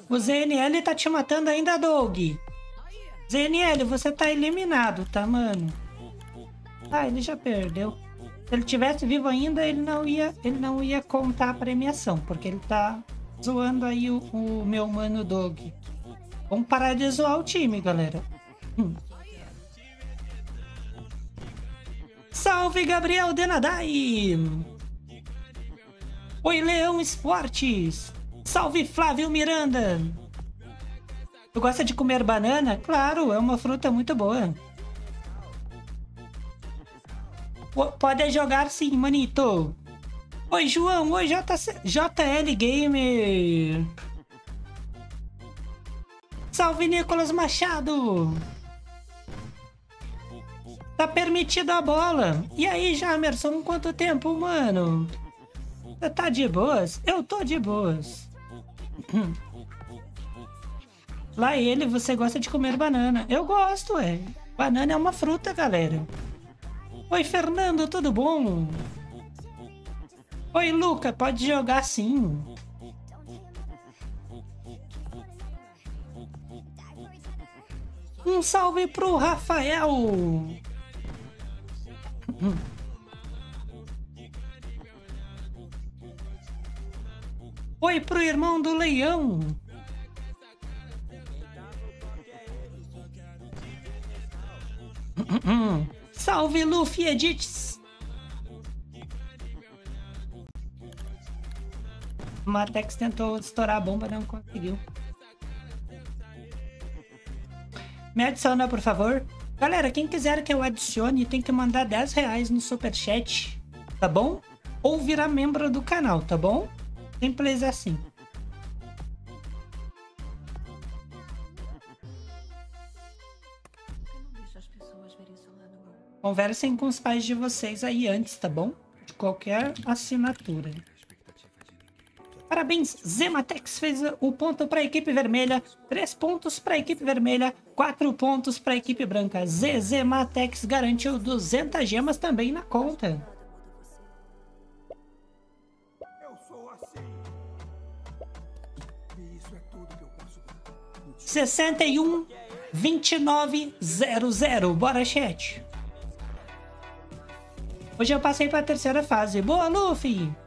O ZNL tá te matando ainda, Doug. ZNL, você tá eliminado, tá, mano? Ah, ele já perdeu. Se ele tivesse vivo ainda, ele não ia, ele não ia contar a premiação, porque ele tá zoando aí o, o meu mano Doug. Vamos parar de zoar o time, galera. Hum. Salve, Gabriel Denadai! Oi, Leão Esportes! Salve, Flávio Miranda! Tu gosta de comer banana? Claro, é uma fruta muito boa. Pode jogar sim, manito. Oi, João. Oi, JC... JL Gamer. Salve, Nicolas Machado. Tá permitida a bola. E aí, Jamerson, quanto tempo, mano? Tá de boas? Eu tô de boas. Lá ele, você gosta de comer banana. Eu gosto, é. Banana é uma fruta, galera. Oi, Fernando, tudo bom? Oi, Luca, pode jogar sim. Um salve pro Rafael. Oi pro irmão do leão. Salve Luffy Edits. Matex tentou estourar a bomba, não conseguiu. Me adiciona, por favor. Galera, quem quiser que eu adicione, tem que mandar 10 reais no superchat, tá bom? Ou virar membro do canal, tá bom? Simples assim. Conversem com os pais de vocês aí antes, tá bom? De qualquer assinatura. Parabéns, Zematex fez o ponto para a equipe vermelha, três pontos para a equipe vermelha, quatro pontos para a equipe branca. Zematex garantiu 200 gemas também na conta. Assim. E é tudo que eu posso dar. 61 29 00. Bora, chat. Hoje eu passei para a terceira fase. Boa, Luffy!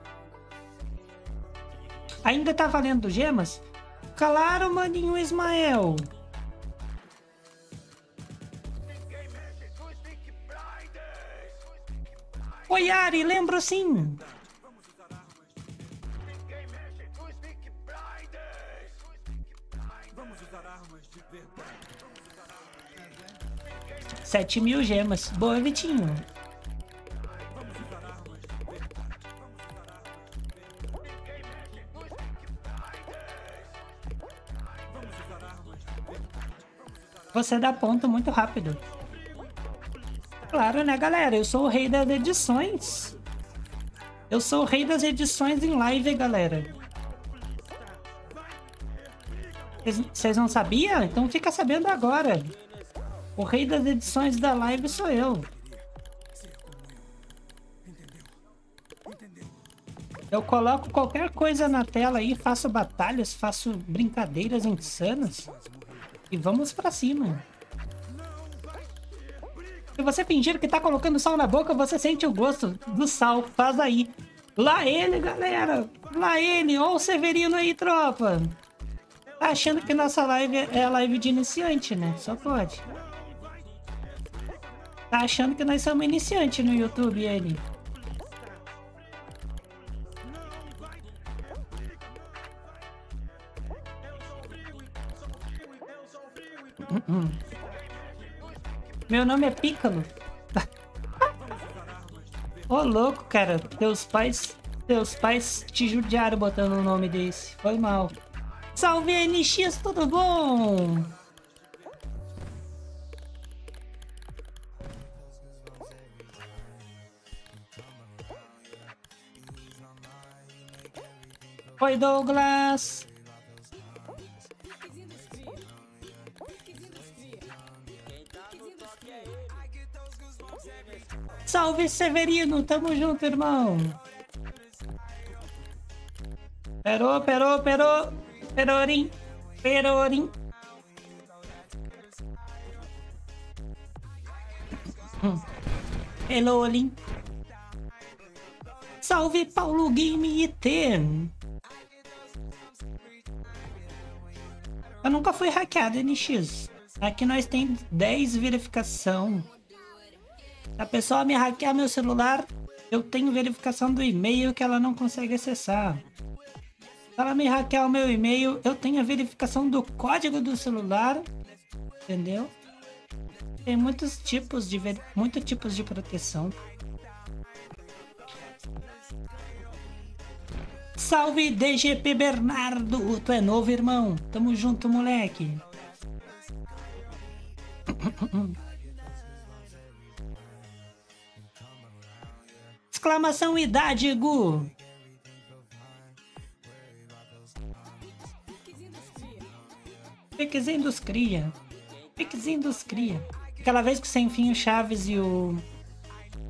Ainda tá valendo gemas? Claro, maninho Ismael. Oi, Ari, lembro sim. Sete mil gemas. Boa, Vitinho. Você dá ponto muito rápido. Claro, né, galera? Eu sou o rei das edições. Eu sou o rei das edições em live, galera. Vocês não sabiam? Então fica sabendo agora. O rei das edições da live sou eu. Eu coloco qualquer coisa na tela aí, faço batalhas, faço brincadeiras insanas. E vamos pra cima. Se você fingir que tá colocando sal na boca, você sente o gosto do sal. Faz aí. Lá ele, galera. Lá ele. Ó o Severino aí, tropa. Tá achando que nossa live é live de iniciante, né? Só pode. Tá achando que nós somos iniciante no YouTube, ele. Meu nome é Pícalo. Ô louco, cara. Teus pais. Teus pais te judiaram botando um nome desse. Foi mal. Salve NX, tudo bom? Oi, Douglas. Salve, Severino. Tamo junto, irmão. Perô, perô, perô. Perorim. Perorim. Pelolim. Salve, Paulo Game IT. Eu nunca fui hackeado, NX. Aqui nós tem 10 verificação. Se a pessoa me hackear meu celular, eu tenho verificação do e-mail que ela não consegue acessar. Se ela me hackear o meu e-mail, eu tenho a verificação do código do celular. Entendeu? Tem muitos tipos de ver... muitos tipos de proteção. Salve DGP Bernardo! Tu é novo, irmão? Tamo junto, moleque. Exclamação idade, Gu. Piquezinho dos cria. Piquezinho dos cria. Aquela vez que o Sem Fim, o Chaves e o...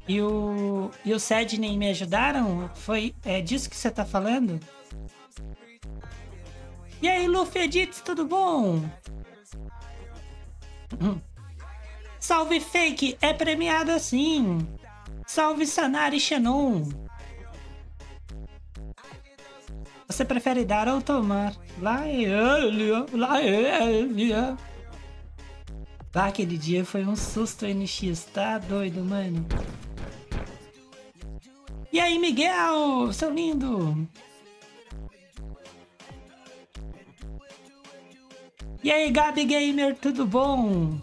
E o... E o Sedney me ajudaram? Foi... É disso que você tá falando? E aí, Luffy Edits, tudo bom? Hum. Salve Fake, é premiado assim. Salve Sanari Xenon. Você prefere dar ou tomar? Lá é ele, lá ele. Ah, aquele dia foi um susto NX, tá doido, mano. E aí, Miguel, seu lindo. E aí, Gabi Gamer, tudo bom?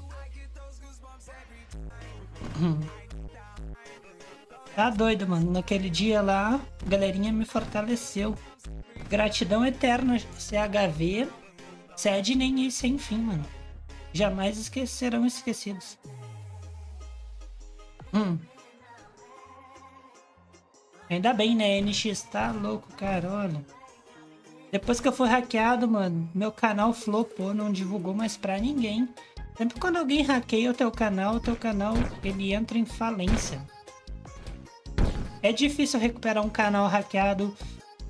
Tá doido, mano. Naquele dia lá, a galerinha me fortaleceu. Gratidão eterna, CHV, sede nem sem fim, mano. Jamais esque serão esquecidos. Hum. Ainda bem, né? NX tá louco, cara, olha. Depois que eu fui hackeado, mano, meu canal flopou, não divulgou mais pra ninguém. Sempre quando alguém hackeia o teu canal, o teu canal ele entra em falência. É difícil recuperar um canal hackeado.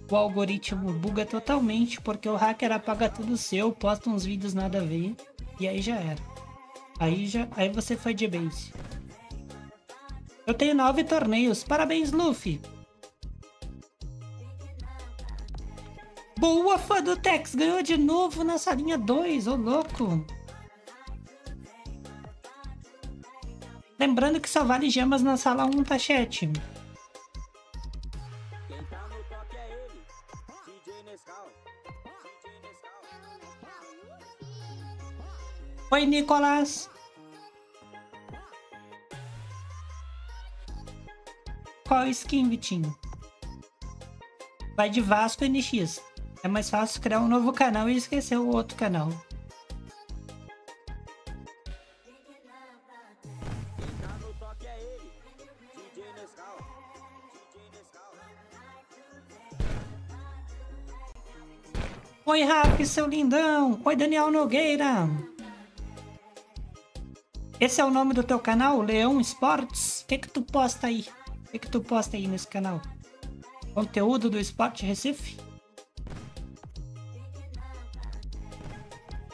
O algoritmo buga totalmente porque o hacker apaga tudo seu, posta uns vídeos nada a ver e aí já era. Aí já, aí você foi de base. Eu tenho nove torneios. Parabéns, Luffy. Boa, fã do Tex. Ganhou de novo nessa linha 2, ô louco. Lembrando que só vale gemas na sala 1, tá, chat? Oi, Nicolas. Qual skin, Vitinho? Vai de Vasco NX. É mais fácil criar um novo canal e esquecer o outro canal. Oi, Rafa, seu lindão. Oi, Daniel Nogueira. Esse é o nome do teu canal, Leão Esportes? O que que tu posta aí? O que que tu posta aí nesse canal? Conteúdo do Esporte Recife?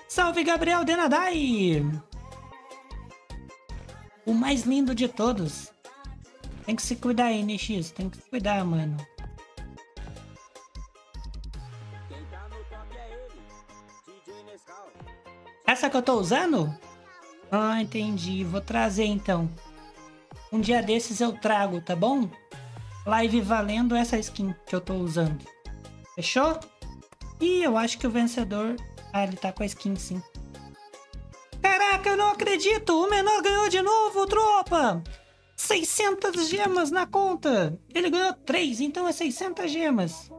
Salve, Gabriel Denadai! O mais lindo de todos. Tem que se cuidar aí, NX. Tem que se cuidar, mano. Essa que eu tô usando? Ah, entendi. Vou trazer então. Um dia desses eu trago, tá bom? Live valendo essa skin que eu tô usando. Fechou? Ih, eu acho que o vencedor. Ah, ele tá com a skin sim. Caraca, eu não acredito! O menor ganhou de novo, tropa! 600 gemas na conta! Ele ganhou 3, então é 600 gemas.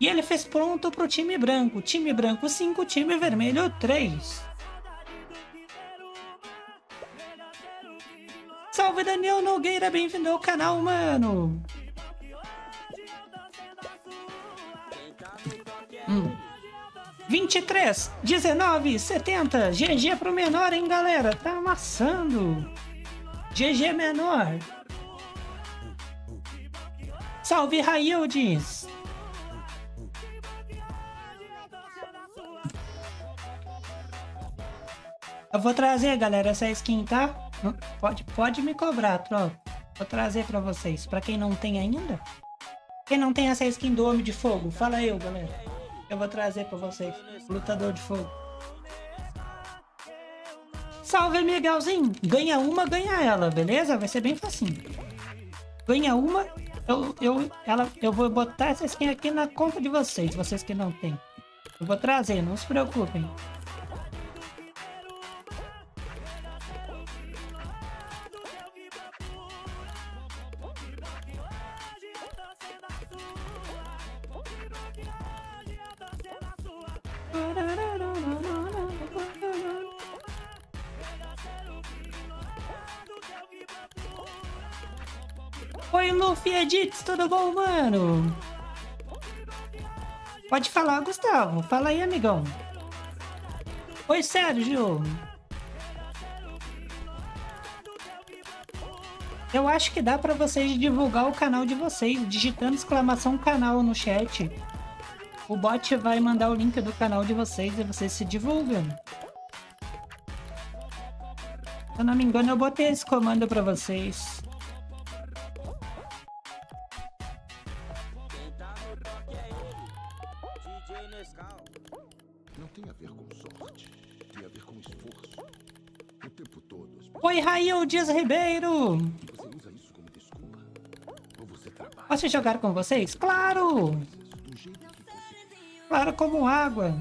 E ele fez pronto pro time branco. Time branco 5, time vermelho 3. Salve Daniel Nogueira, bem-vindo ao canal, mano. Hum. 23, 19, 70. GG pro menor, hein, galera? Tá amassando. GG menor. Salve Raildes. Eu vou trazer, galera, essa skin, tá? Pode, pode me cobrar, tropa. Vou trazer pra vocês. Pra quem não tem ainda. Quem não tem essa skin do Homem de Fogo, fala eu, galera. Eu vou trazer pra vocês. Lutador de Fogo. Salve, Miguelzinho. Ganha uma, ganha ela, beleza? Vai ser bem facinho. Ganha uma, eu, eu, ela, eu vou botar essa skin aqui na conta de vocês, vocês que não tem. Eu vou trazer, não se preocupem. Oi, Luffy Edits, tudo bom, mano? Pode falar, Gustavo. Fala aí, amigão. Oi, Sérgio. Eu acho que dá pra vocês divulgar o canal de vocês, digitando exclamação canal no chat. O bot vai mandar o link do canal de vocês e vocês se divulgam. Se eu não me engano, eu botei esse comando pra vocês. Oi, Rail Dias Ribeiro! Posso jogar com vocês? Claro! Claro como água.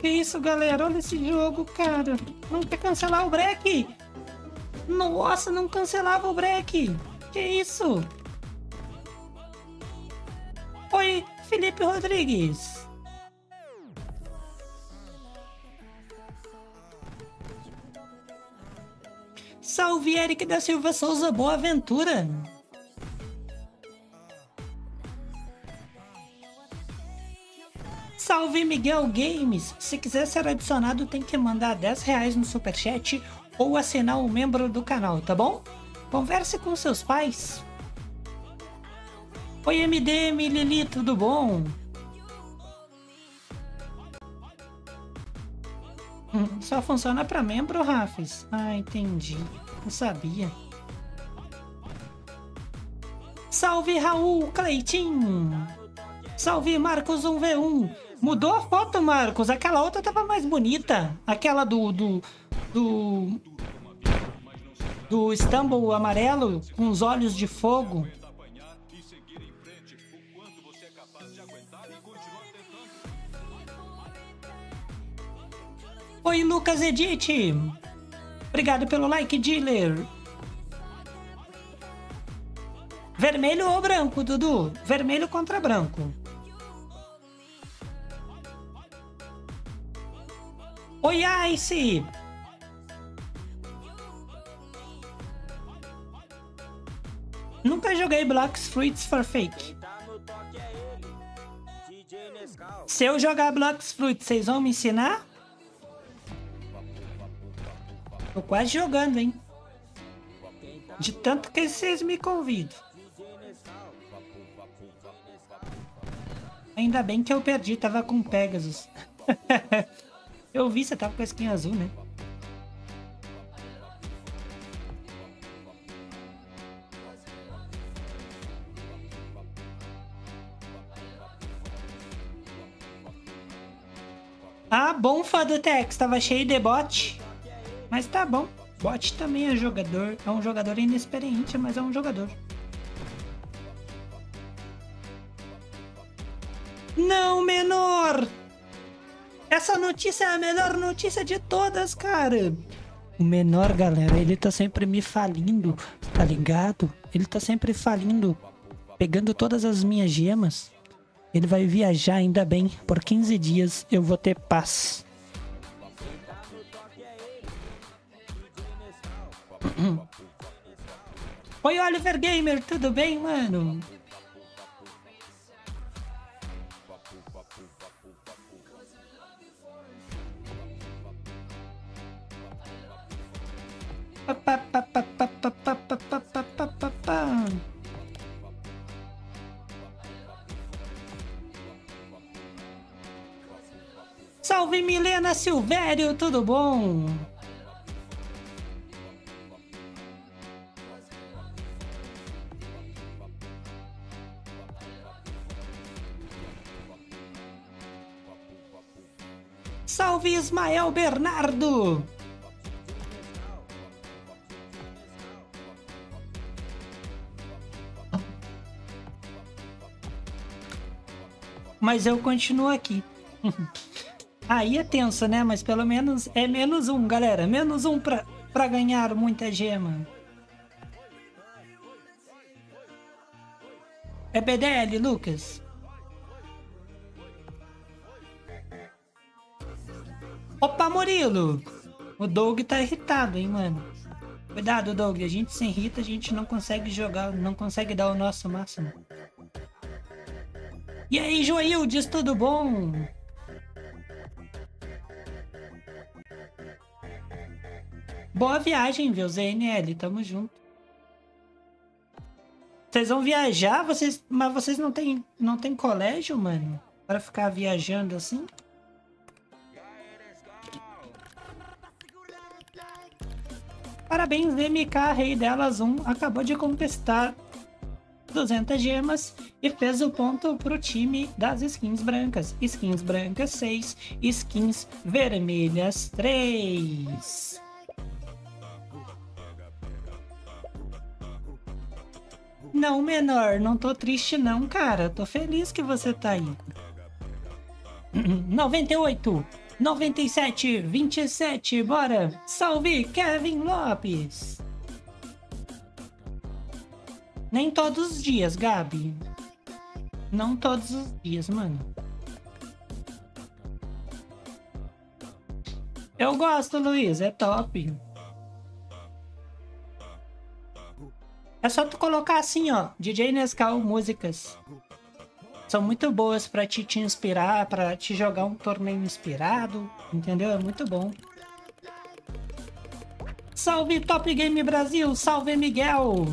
Que isso, galera? Olha esse jogo, cara. Não quer cancelar o break? Nossa, não cancelava o break. Que isso? Oi, Felipe Rodrigues. Salve, Eric da Silva Souza Boa Aventura. Salve Miguel Games! Se quiser ser adicionado, tem que mandar 10 reais no superchat ou assinar um membro do canal, tá bom? Converse com seus pais. Oi MDM Lili, tudo bom? Hum, Só funciona para membro, Rafis? Ah, entendi. Não sabia. Salve Raul Cleitinho! Salve Marcos 1v1! Mudou a foto, Marcos. Aquela outra tava mais bonita. Aquela do. do. do. do Stumble amarelo com os olhos de fogo. Oi, Lucas Edit. Obrigado pelo like, dealer. Vermelho ou branco, Dudu? Vermelho contra branco. Oi, Ice. Nunca joguei Blocks Fruits for Fake. Se eu jogar Blocks Fruits, vocês vão me ensinar? Tô quase jogando, hein? De tanto que vocês me convidam. Ainda bem que eu perdi, tava com Pegasus. eu vi, você tava com a skin azul, né? Ah, bom, Fadotex, tava cheio de bot. Mas tá bom. Bot também é jogador. É um jogador inexperiente, mas é um jogador. Não, menor! Essa notícia é a melhor notícia de todas, cara. O menor, galera, ele tá sempre me falindo, tá ligado? Ele tá sempre falindo, pegando todas as minhas gemas. Ele vai viajar, ainda bem. Por 15 dias eu vou ter paz. Oi, Oliver Gamer, tudo bem, mano? Salve Milena Silvério, tudo bom? Salve Ismael Bernardo! Mas eu continuo aqui. Aí é tenso, né? Mas pelo menos é menos um, galera. Menos um pra, pra ganhar muita gema. É BDL, Lucas? Opa, Murilo! O Doug tá irritado, hein, mano? Cuidado, Doug. A gente se irrita, a gente não consegue jogar, não consegue dar o nosso máximo. E aí, Joildes, tudo bom? Boa viagem, viu, ZNL? Tamo junto. Vocês vão viajar, vocês, mas vocês não tem, não tem colégio, mano? Para ficar viajando assim? Parabéns, MK, rei delas 1, acabou de conquistar 200 gemas e fez o ponto pro time das skins brancas. Skins brancas 6, skins vermelhas 3. Não, menor, não tô triste não, cara. Tô feliz que você tá aí. 98, 97, 27, bora! Salve Kevin Lopes! Nem todos os dias, Gabi. Não todos os dias, mano. Eu gosto, Luiz, é top. É só tu colocar assim, ó, DJ Nescau músicas. São muito boas pra te, te inspirar, pra te jogar um torneio inspirado, entendeu? É muito bom. Salve Top Game Brasil, salve Miguel!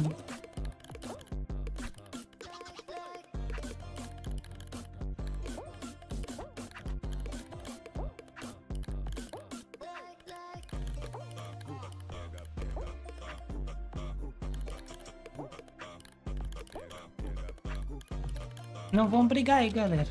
vamos brigar aí, galera.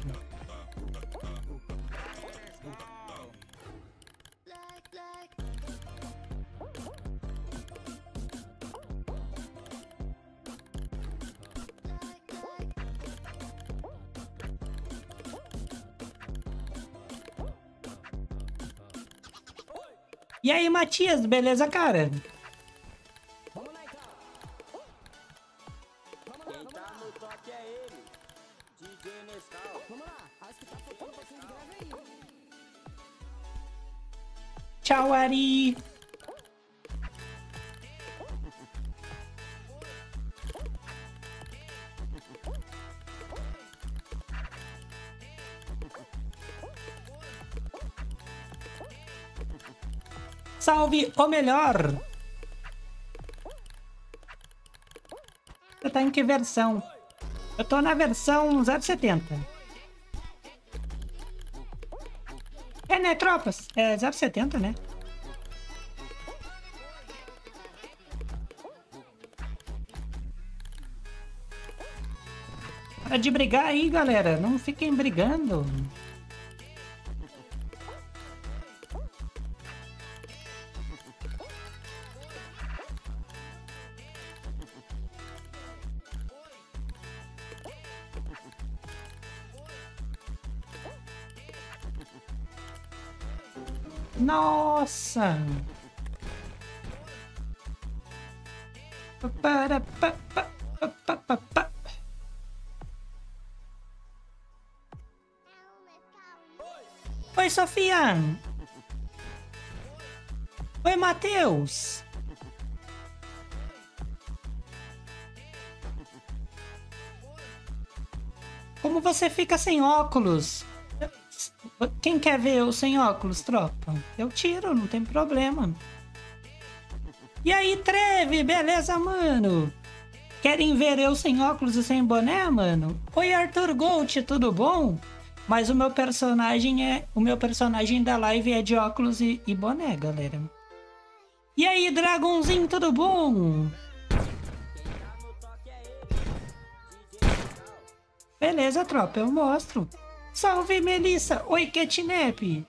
E aí, Matias, beleza, cara? Salve o melhor! Você tá em que versão? Eu tô na versão 070. É, né, tropas? É 070, né? Para de brigar aí, galera. Não fiquem brigando. Nossa! Oi, Sofia! Oi, Matheus! Como você fica sem óculos? Quem quer ver eu sem óculos, tropa? Eu tiro, não tem problema. E aí, Treve, beleza, mano? Querem ver eu sem óculos e sem boné, mano? Oi, Arthur Gold, tudo bom? Mas o meu personagem é. O meu personagem da live é de óculos e, e boné, galera. E aí, Dragonzinho, tudo bom? Beleza, tropa, eu mostro. Salve, Melissa! Oi, Catnap!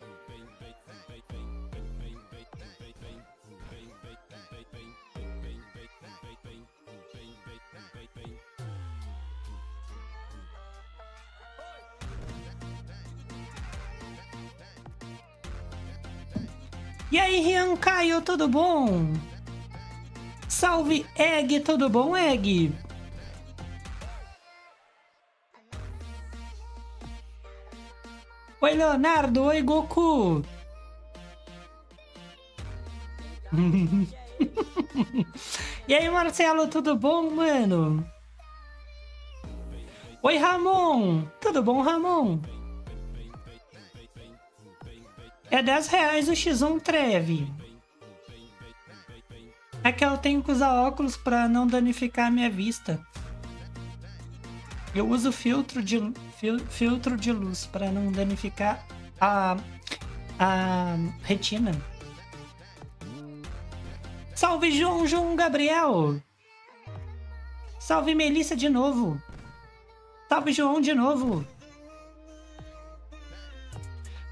E aí, Rian Caio, tudo bom? Salve, Egg, tudo bom, Egg? Oi, Leonardo. Oi, Goku. e aí, Marcelo, tudo bom, mano? Oi, Ramon. Tudo bom, Ramon? É 10 reais o X1 Treve. É que eu tenho que usar óculos pra não danificar a minha vista. Eu uso filtro de, fil- filtro de luz para não danificar a, a retina. Salve João João Gabriel! Salve Melissa de novo! Salve João de novo!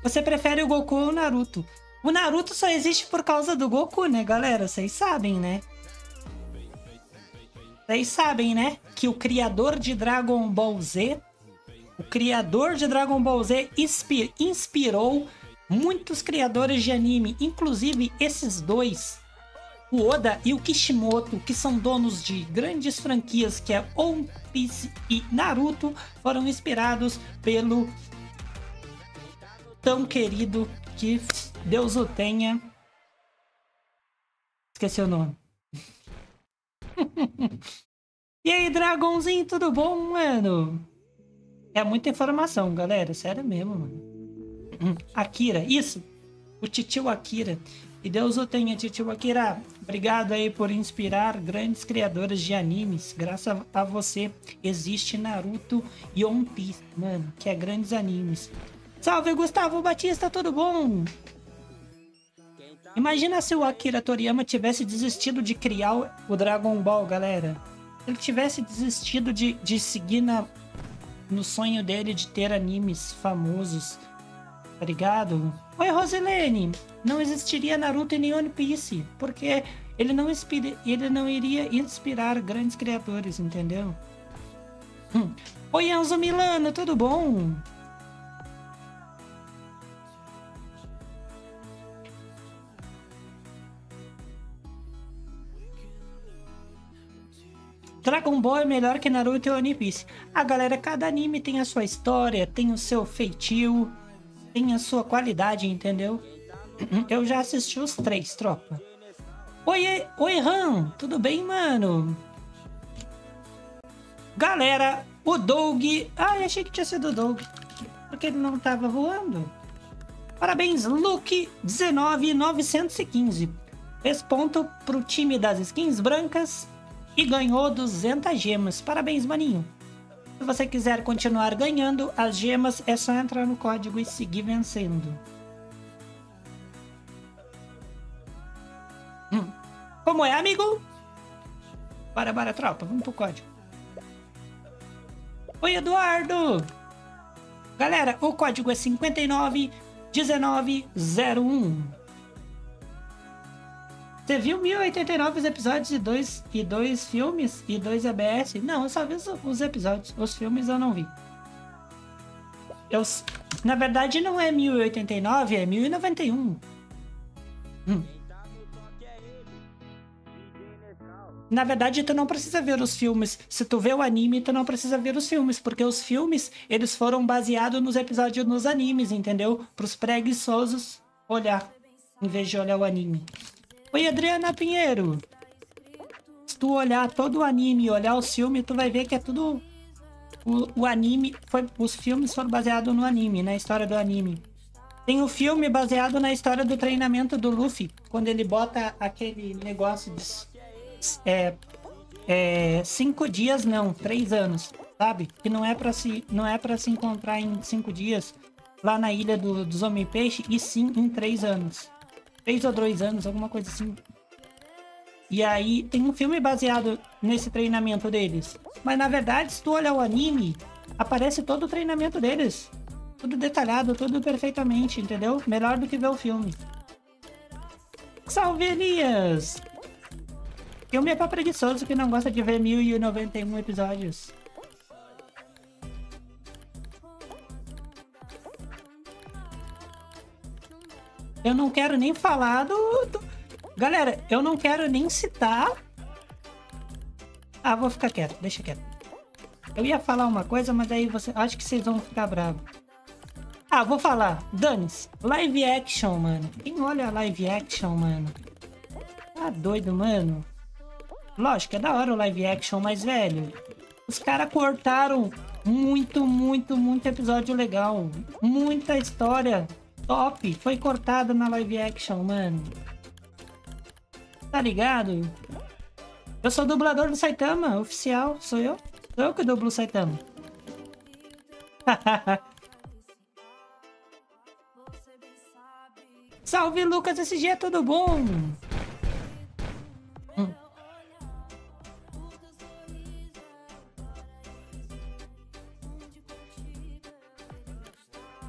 Você prefere o Goku ou o Naruto? O Naruto só existe por causa do Goku, né, galera? Vocês sabem, né? Vocês sabem, né? Que o criador de Dragon Ball Z, o criador de Dragon Ball Z inspi- inspirou muitos criadores de anime, inclusive esses dois, o Oda e o Kishimoto, que são donos de grandes franquias que é One Piece e Naruto, foram inspirados pelo tão querido que Deus o tenha. Esqueci o nome. e aí, Dragonzinho, tudo bom, mano? É muita informação, galera. Sério mesmo, mano. Hum, Akira, isso. O titio Akira. E Deus o tenha, titio Akira. Obrigado aí por inspirar grandes criadores de animes. Graças a você existe Naruto e One Piece, mano, que é grandes animes. Salve, Gustavo Batista, tudo bom? Imagina se o Akira Toriyama tivesse desistido de criar o- Dragon Ball, galera. Ele tivesse desistido de, de seguir na, no sonho dele de ter animes famosos. Tá ligado? Oi, Rosilene! Não existiria Naruto e nem One Piece, porque ele não, inspira, ele não iria inspirar grandes criadores, entendeu? Hum. Oi, Enzo Milano, tudo bom? Dragon Ball é melhor que Naruto e One Piece. Ah, galera, cada anime tem a sua história, tem o seu feitio, tem a sua qualidade, entendeu? Eu já assisti os três, tropa. Oi, oi, Ram, tudo bem, mano? Galera, o Doug. Ai, achei que tinha sido o Doug. Porque ele não tava voando. Parabéns, Luke 19915. Fez ponto pro time das skins brancas e ganhou 200 gemas. Parabéns, maninho. Se você quiser continuar ganhando as gemas, é só entrar no código e seguir vencendo. Hum. Como é, amigo? Bora, bora, tropa. Vamos pro código. Oi, Eduardo! Galera, o código é 591901. Você viu 1089 episódios e dois, e dois filmes e dois ABS? Não, eu só vi os, os episódios. Os filmes eu não vi. Eu, na verdade, não é 1089, é 1091. Hum. Na verdade, tu não precisa ver os filmes. Se tu vê o anime, tu não precisa ver os filmes, porque os filmes, eles foram baseados nos episódios nos animes, entendeu? Pros preguiçosos olhar, em vez de olhar o anime. Oi, Adriana Pinheiro. Se tu olhar todo o anime e olhar os filmes, tu vai ver que é tudo... O, o anime, foi, os filmes foram baseados no anime, na história do anime. Tem o filme baseado na história do treinamento do Luffy, quando ele bota aquele negócio de é, é, cinco dias não, três anos, sabe? Que não é para se não é para se encontrar em cinco dias lá na ilha do, dos homem peixe e sim em três anos, três ou dois anos, alguma coisa assim. E aí tem um filme baseado nesse treinamento deles. Mas na verdade, se tu olhar o anime, aparece todo o treinamento deles. Tudo detalhado, tudo perfeitamente, entendeu? Melhor do que ver o filme. Salve Elias! Filme é pra preguiçoso que não gosta de ver 1091 episódios. Eu não quero nem falar do, do... Galera, eu não quero nem citar... Ah, vou ficar quieto, deixa quieto. Eu ia falar uma coisa, mas aí você... Acho que vocês vão ficar bravos. Ah, vou falar. Danis, live action, mano. Quem olha live action, mano? Tá doido, mano? Lógico, é da hora o live action, mas, velho, os caras cortaram muito, muito, muito episódio legal. Muita história top foi cortada na live action, mano. Tá ligado? Eu sou dublador do Saitama, oficial, sou eu. Sou eu que dublo o Saitama. Salve Lucas SG, tudo bom? Hum.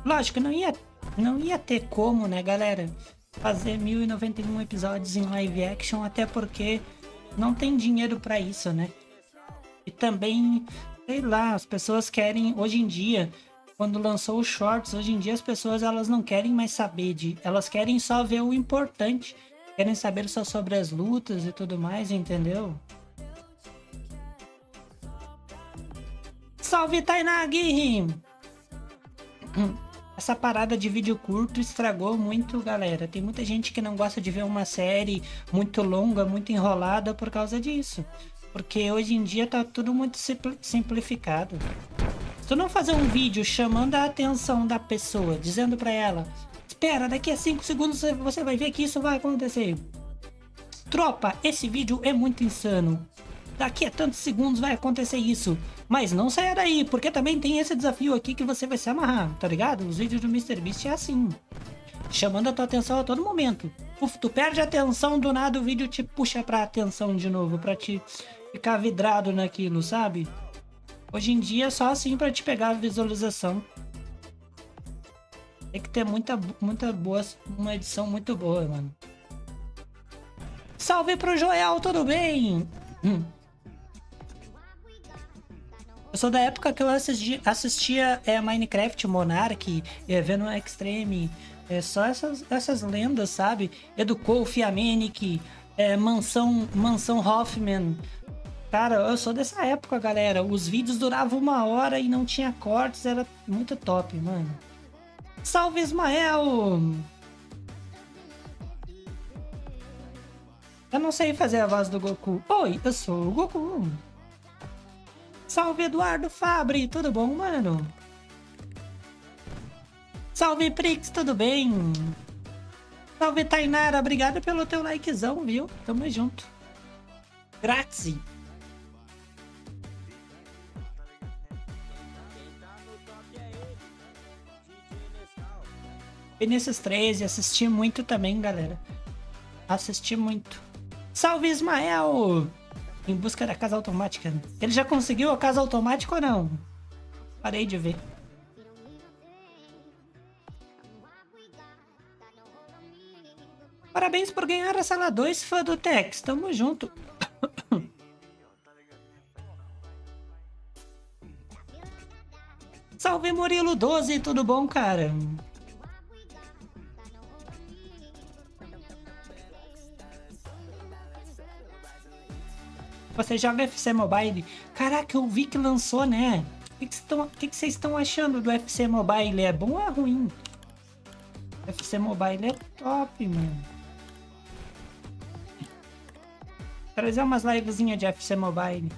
Lógico, não ia, não ia ter como, né, galera, fazer 1091 episódios em live action, até porque não tem dinheiro para isso, né? E também, sei lá, as pessoas querem, hoje em dia, quando lançou os shorts, hoje em dia as pessoas elas não querem mais saber de, elas querem só ver o importante, querem saber só sobre as lutas e tudo mais, entendeu? Salve Tainá Guirrim! essa parada de vídeo curto estragou muito, galera. Tem muita gente que não gosta de ver uma série muito longa, muito enrolada por causa disso. Porque hoje em dia tá tudo muito simplificado. Se tu não fazer um vídeo chamando a atenção da pessoa, dizendo para ela: Espera, daqui a 5 segundos você vai ver que isso vai acontecer. Tropa, esse vídeo é muito insano. Daqui a tantos segundos vai acontecer isso. Mas não saia daí, porque também tem esse desafio aqui que você vai se amarrar, tá ligado? Os vídeos do MrBeast é assim. Chamando a tua atenção a todo momento. Uf, tu perde a atenção, do nada o vídeo te puxa pra atenção de novo, pra te ficar vidrado naquilo, sabe? Hoje em dia é só assim pra te pegar a visualização. Tem que ter muita, muita boa, uma edição muito boa, mano. Salve pro Joel, tudo bem? Hum. Sou da época que eu assisti, assistia é, Minecraft, Monarch, é, Venom Extreme, é, só essas, essas lendas, sabe? Educou Fiamenic, é, Mansão, Mansão Hoffman, Cara, eu sou dessa época, galera. Os vídeos duravam uma hora e não tinha cortes, era muito top, mano. Salve, Ismael! Eu não sei fazer a voz do Goku. Oi, eu sou o Goku. Salve, Eduardo Fabri, tudo bom, mano? Salve, Prix, tudo bem? Salve, Tainara, obrigado pelo teu likezão, viu? Tamo junto. Grazie. Vinícius 13, assisti muito também, galera. Assisti muito. Salve Ismael! Em busca da casa automática. Ele já conseguiu a casa automática ou não? Parei de ver. Parabéns por ganhar a sala 2, fã do Tex. Tamo junto. Salve Murilo 12, tudo bom, cara? Você joga FC Mobile? Caraca, eu vi que lançou, né? O que, que, vocês estão achando do FC Mobile? É bom ou é ruim? FC Mobile é top, mano. Trazer umas livezinhas de FC Mobile.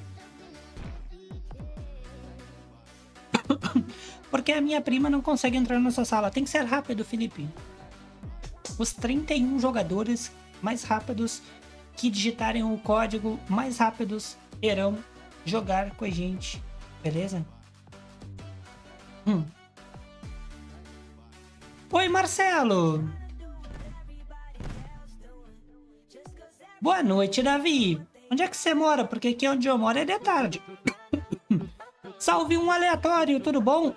Porque a minha prima não consegue entrar na sua sala. Tem que ser rápido, Felipe. Os 31 jogadores mais rápidos que digitarem o código mais rápidos irão jogar com a gente. Beleza? Hum. Oi, Marcelo! Boa noite, Davi! Onde é que você mora? Porque aqui onde eu moro é de tarde. Salve um aleatório, tudo bom?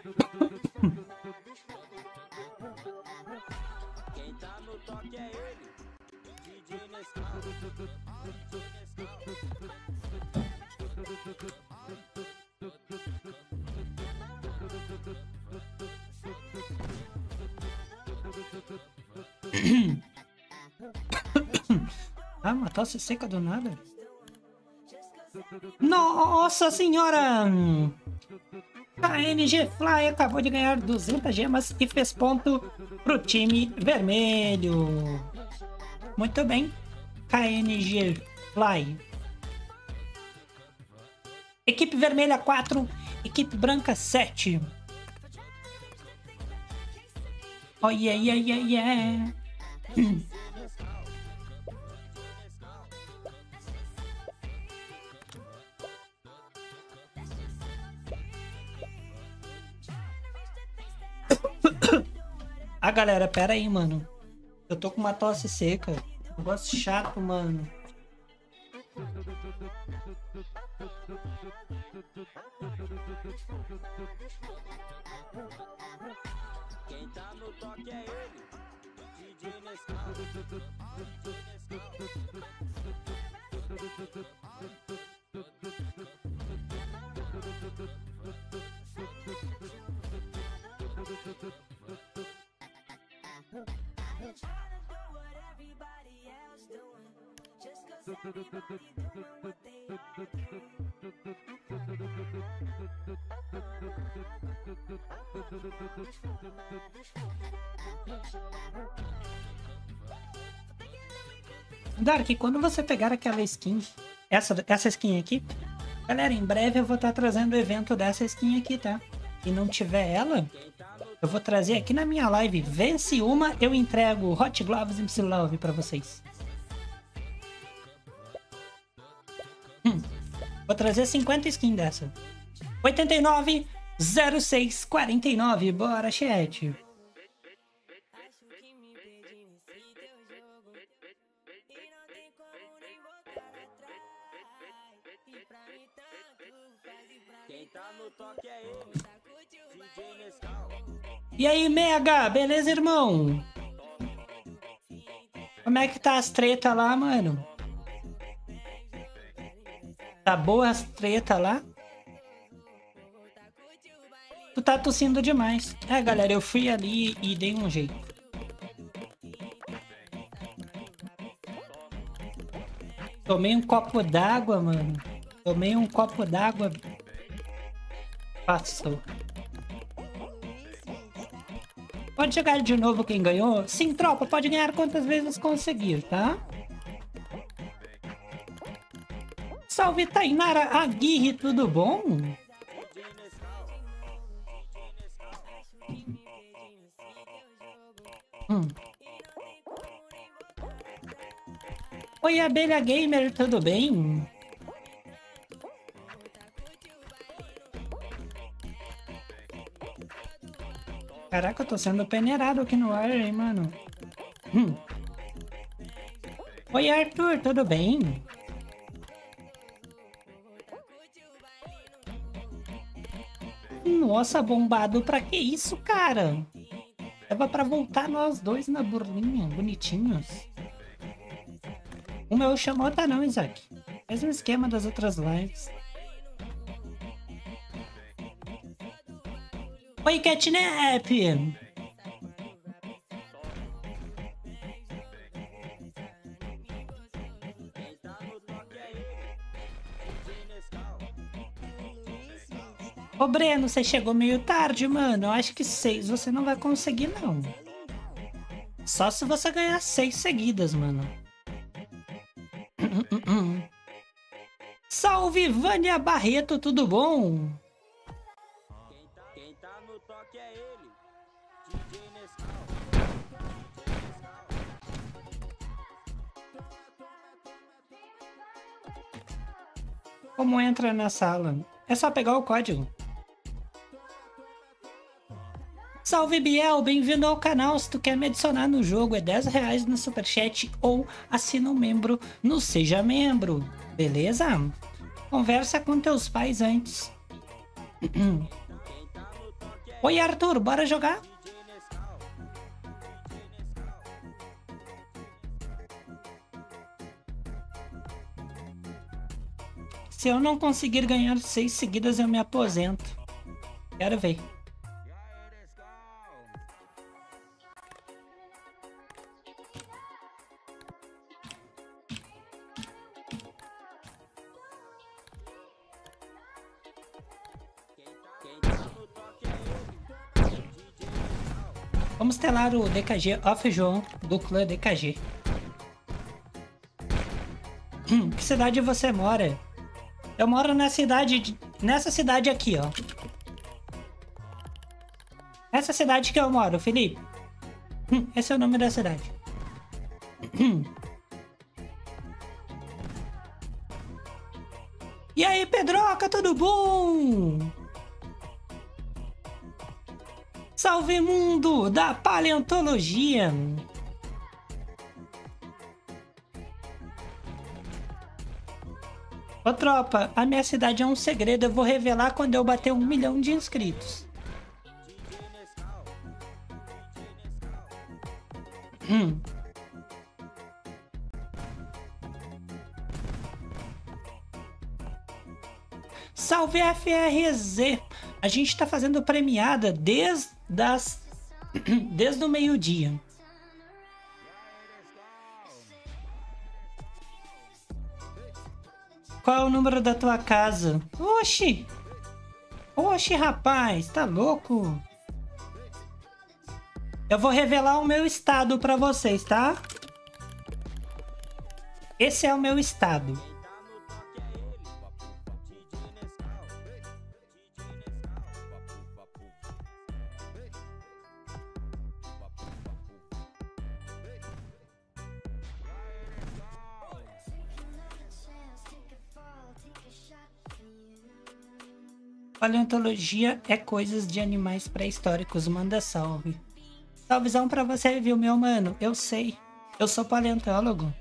Ah, uma tosse seca do nada? Nossa senhora! A NG Fly acabou de ganhar 200 gemas e fez ponto pro time vermelho. Muito bem. KNG Fly. Equipe vermelha 4, equipe branca 7. Oh yeah, yeah, yeah, yeah. Ah, galera, pera aí, mano. Eu tô com uma tosse seca. Negócio chato, mano. Quem tá no toque é ele, DJ Nescau. Dark, quando você pegar aquela skin, essa, essa skin aqui, galera, em breve eu vou estar trazendo o evento dessa skin aqui, tá? E não tiver ela, eu vou trazer aqui na minha live. Vence uma, eu entrego Hot Gloves MC Love pra vocês. Hum, vou trazer 50 skins dessa. 89 06 49, bora chat. E aí, Mega, beleza, irmão? Como é que tá as treta lá, mano? Tá boa as treta lá? Tu tá tossindo demais. É, galera, eu fui ali e dei um jeito. Tomei um copo d'água, mano. Tomei um copo d'água. Passou. Pode jogar de novo quem ganhou? Sim, tropa, pode ganhar quantas vezes conseguir, tá? Salve Tainara Aguirre, tudo bom? Hum. Oi, Abelha Gamer, tudo bem? Caraca, eu tô sendo peneirado aqui no ar, hein, mano? Hum. Oi, Arthur, tudo bem? Nossa, bombado, pra que isso, cara? Dava pra voltar nós dois na burlinha, bonitinhos. O meu chamou tá não, Isaac. Mesmo esquema das outras lives. Oi, Catnap! Ô Breno, você chegou meio tarde, mano. Eu acho que seis você não vai conseguir, não. Só se você ganhar seis seguidas, mano. Salve, Vânia Barreto, tudo bom? Como entra na sala? É só pegar o código. Salve Biel, bem-vindo ao canal. Se tu quer me adicionar no jogo, é 10 reais no superchat ou assina um membro no Seja Membro. Beleza? Conversa com teus pais antes. Oi Arthur, bora jogar? Se eu não conseguir ganhar seis seguidas, eu me aposento. Quero ver. Vamos telar o DKG Off João do clã DKG. Hum, que cidade você mora? Eu moro cidade. de- Nessa cidade aqui, ó. Essa cidade que eu moro, Felipe. Hum, esse é o nome da cidade. Hum. E aí, Pedroca, tudo bom? Salve mundo da paleontologia! Ô tropa, a minha cidade é um segredo, eu vou revelar quando eu bater um milhão de inscritos. Hum. Salve FRZ! A gente tá fazendo premiada desde das desde o meio-dia. Qual é o número da tua casa? Oxi! Oxi, rapaz, tá louco? Eu vou revelar o meu estado pra vocês, tá? Esse é o meu estado. Paleontologia é coisas de animais pré-históricos. Manda salve. Salvezão pra você, viu, meu mano? Eu sei. Eu sou paleontólogo.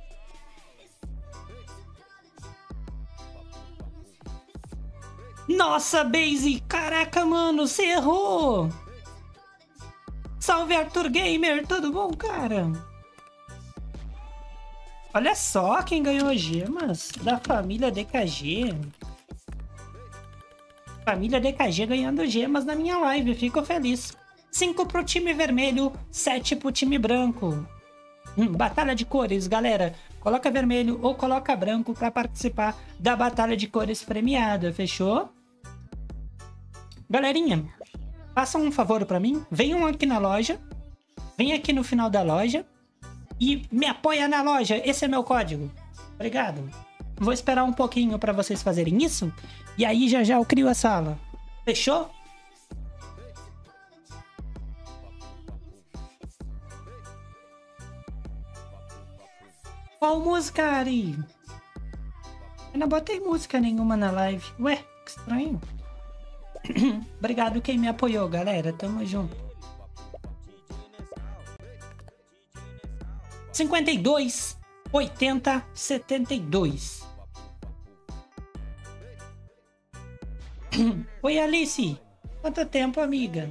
Nossa, Base! Caraca, mano, você errou! Salve, Arthur Gamer! Tudo bom, cara? Olha só quem ganhou gemas da família DKG. Família DKG ganhando gemas na minha live, fico feliz. 5 pro time vermelho, 7 pro time branco. Hum, batalha de cores, galera. coloca vermelho ou coloca branco para participar da batalha de cores premiada, fechou? Galerinha, façam um favor para mim, venham aqui na loja, vem aqui no final da loja e me apoia na loja. Esse é meu código. Obrigado. Vou esperar um pouquinho para vocês fazerem isso e aí já já eu crio a sala. Fechou? Qual música, Ari? Eu não botei música nenhuma na live. Ué, que estranho. Obrigado quem me apoiou, galera. Tamo junto. 52 80 72. Oi, Alice. Quanto tempo, amiga?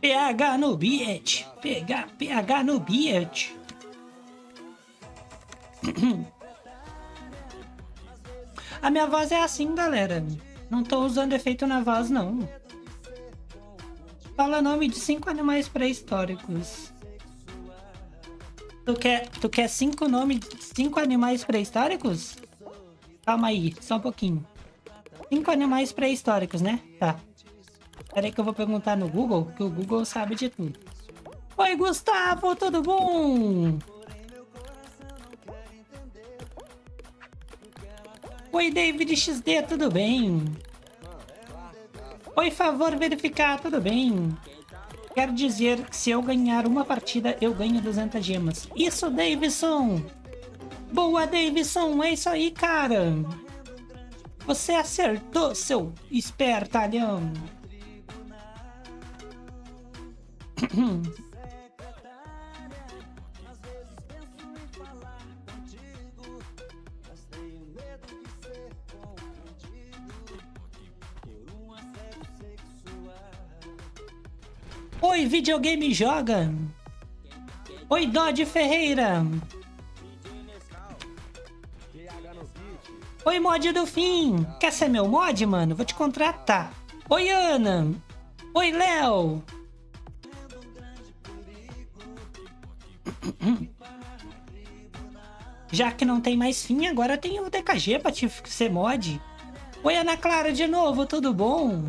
PH no beat. PH, PH no beat. A minha voz é assim, galera. Não tô usando efeito na voz, não. Fala nome de cinco animais pré-históricos. Tu quer, tu quer cinco nomes, cinco animais pré-históricos? Calma aí, só um pouquinho. Cinco animais pré-históricos, né? Tá. Peraí que eu vou perguntar no Google, que o Google sabe de tudo. Oi, Gustavo, tudo bom? Oi, David XD, tudo bem? Oi, favor verificar, tudo bem? Quero dizer que se eu ganhar uma partida, eu ganho 200 gemas. Isso, Davidson! Boa, Davidson! É isso aí, cara! Você acertou, seu espertalhão! videogame joga! Oi, Dodge Ferreira! Oi, mod do fim! Quer ser meu mod, mano? Vou te contratar. Oi, Ana! Oi, Léo! Já que não tem mais fim, agora tem o DKG pra te ser mod. Oi, Ana Clara, de novo, tudo bom?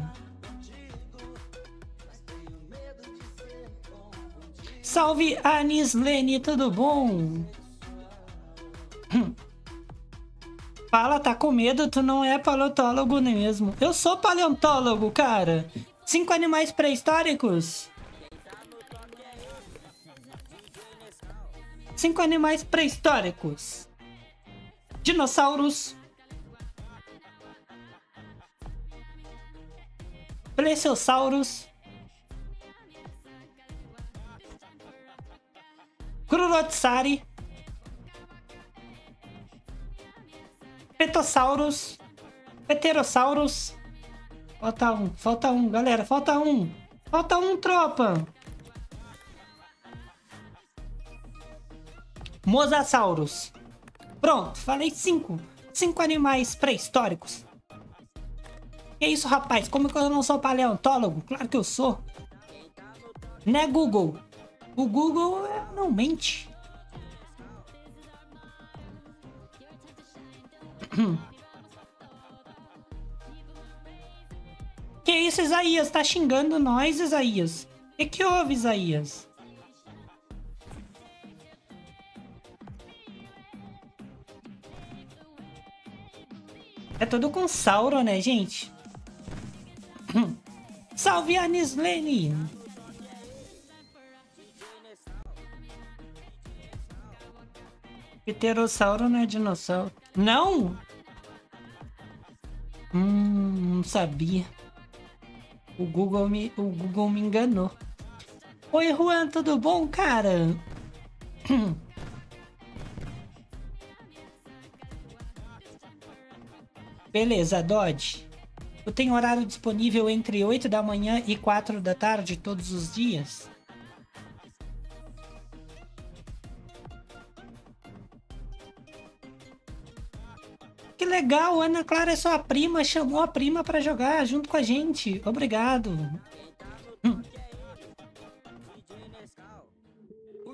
Salve, Anis Lene, tudo bom? Fala, tá com medo? Tu não é paleontólogo mesmo. Eu sou paleontólogo, cara. Cinco animais pré-históricos. Cinco animais pré-históricos. Dinossauros. Plesiosauros. Crurotsari. Petossauros. Pterossauros. Falta um, falta um, galera, falta um. Falta um, tropa. Mosasaurus. Pronto, falei cinco. Cinco animais pré-históricos. Que isso, rapaz? Como que eu não sou paleontólogo? Claro que eu sou. Né, Google? O Google é, não mente. Que isso, Isaías? Tá xingando nós, Isaías? O que, houve, Isaías? É tudo com Sauron, né, gente? Salve, Anislene! Pterossauro não é dinossauro. Não? Hum, não sabia. O Google me, o Google me enganou. Oi, Juan, tudo bom, cara? Beleza, Dodge. Eu tenho horário disponível entre 8 da manhã e 4 da tarde todos os dias. Que legal, Ana Clara é sua prima, chamou a prima pra jogar junto com a gente. Obrigado. Hum.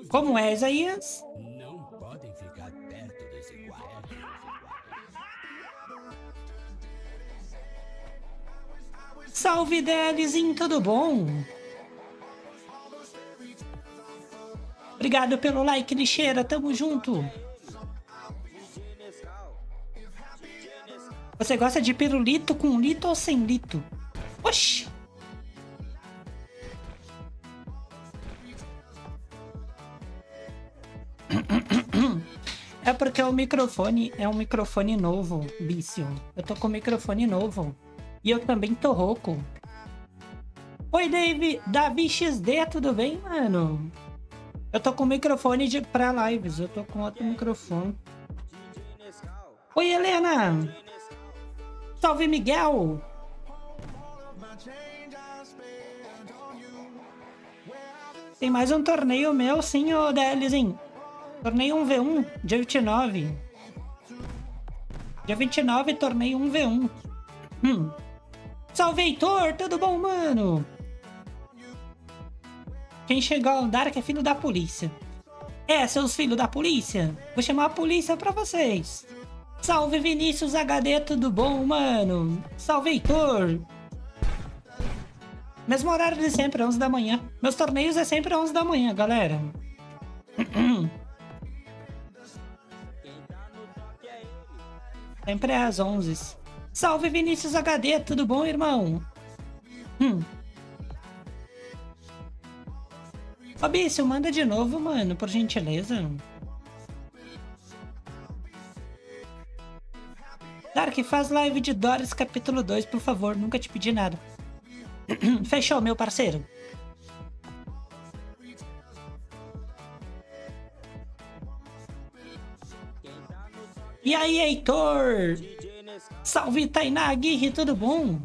Como é, Isaías? Não podem ficar perto desse quarto. Salve, Delizinho, tudo bom? Obrigado pelo like, lixeira, tamo junto. Você gosta de pirulito com lito ou sem lito? Oxi! É porque o microfone é um microfone novo, Bício. Eu tô com um microfone novo. E eu também tô rouco. Oi, Dave, Davi XD, tudo bem, mano? Eu tô com microfone de, pra lives, eu tô com outro microfone. Oi, Helena! Salve, Miguel! Tem mais um torneio meu, sim, ô Delizinho. Torneio 1v1, dia 29. Dia 29, torneio 1v1. Hum. Salve, Heitor! Tudo bom, mano? Quem chegou ao Dark é filho da polícia. É, seus filhos da polícia? Vou chamar a polícia pra vocês. Salve, Vinícius HD, tudo bom, mano? Salve, Heitor! Mesmo horário de sempre, 11 da manhã. Meus torneios é sempre 11 da manhã, galera. Sempre é às 11. Salve Vinícius HD, tudo bom, irmão? Hum. Fabício, manda de novo, mano, por gentileza. Dark, faz live de Doris capítulo 2, por favor, nunca te pedi nada. Fechou, meu parceiro. E aí, Heitor? Salve, Tainá Aguirre, tudo bom?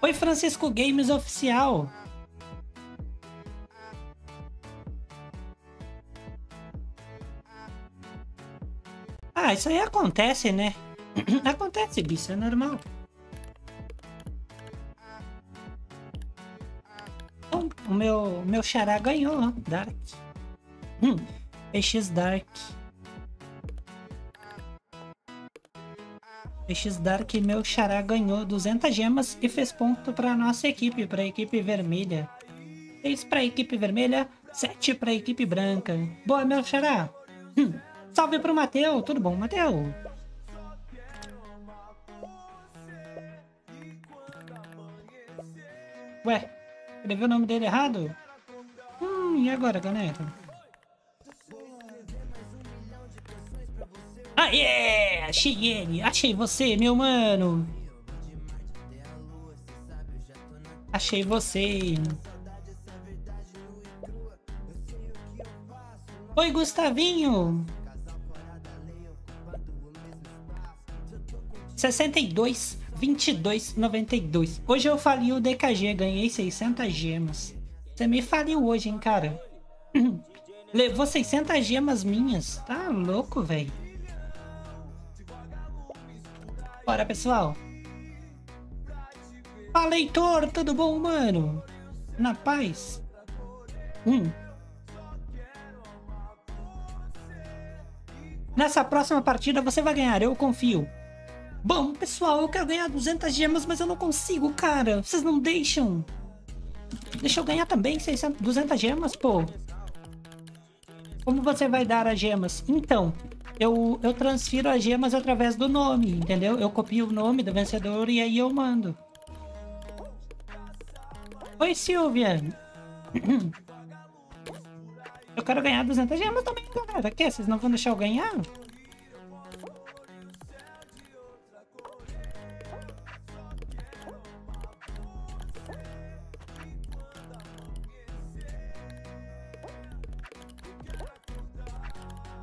Oi, Francisco Games Oficial. Ah, isso aí acontece, né? acontece, bicho, é normal. Bom, o meu, o meu xará ganhou, ó, Dark. Hum, PX Dark. PX Dark, meu xará ganhou 200 gemas e fez ponto para nossa equipe, para a equipe vermelha. 6 para a equipe vermelha, 7 para a equipe branca. Boa, meu xará. Hum, salve pro Mateu, tudo bom, Mateu? Ué, escreveu o nome dele errado? Hum, e agora, galera? Aê! Achei ele! Achei você, meu mano! Achei você! Oi, Gustavinho! 62, 22, 92. Hoje eu falei o DKG, ganhei 600 gemas. Você me faliu hoje, hein, cara? Levou 600 gemas minhas. Tá louco, velho. Bora, pessoal. Fala, Heitor, tudo bom, mano? Na paz? Hum. Nessa próxima partida você vai ganhar, eu confio. Bom, pessoal, eu quero ganhar 200 gemas, mas eu não consigo, cara. Vocês não deixam. Deixa eu ganhar também 600, 200 gemas, pô. Como você vai dar as gemas? Então, eu, eu transfiro as gemas através do nome, entendeu? Eu copio o nome do vencedor e aí eu mando. Oi, Silvia. Eu quero ganhar 200 gemas também, galera. Quer? Vocês não vão deixar eu ganhar?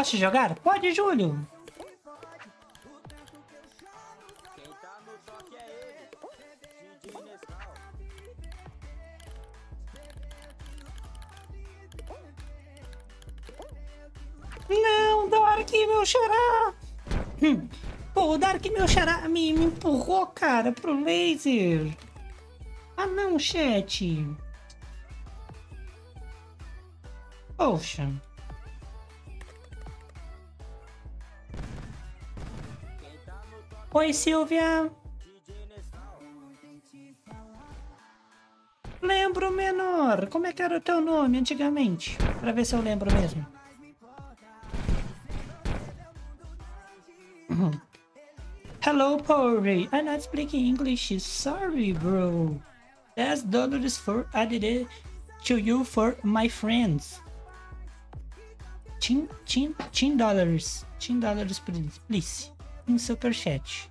Posso jogar? Pode, Júlio. Não, Dark, meu xará! Hum. Pô, o Dark, meu xará, me, me empurrou, cara, pro laser. Ah, não, chat. Poxa. Oi, Silvia. Lembro, menor. Como é que era o teu nome antigamente? Pra ver se eu lembro mesmo. Hello, Pori. I'm not speaking English. Sorry, bro. That's dollars for added to you for my friends. Tin, tin, tin dollars. Tin dollars, please. Please. Em super chat.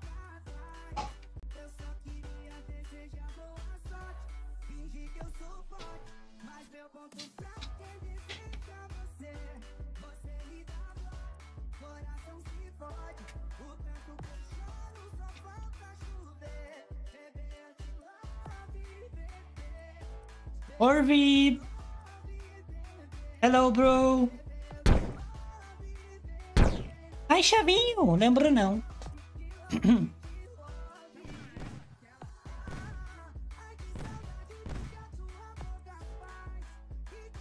fingir que eu sou forte, mas meu ponto fraco desejar você. Você me dá dor, coração se fode, o tanto que eu choro só falta chover. Beber de love, beber. Orvi! Hello, bro! Ai, Chavinho! Lembro não.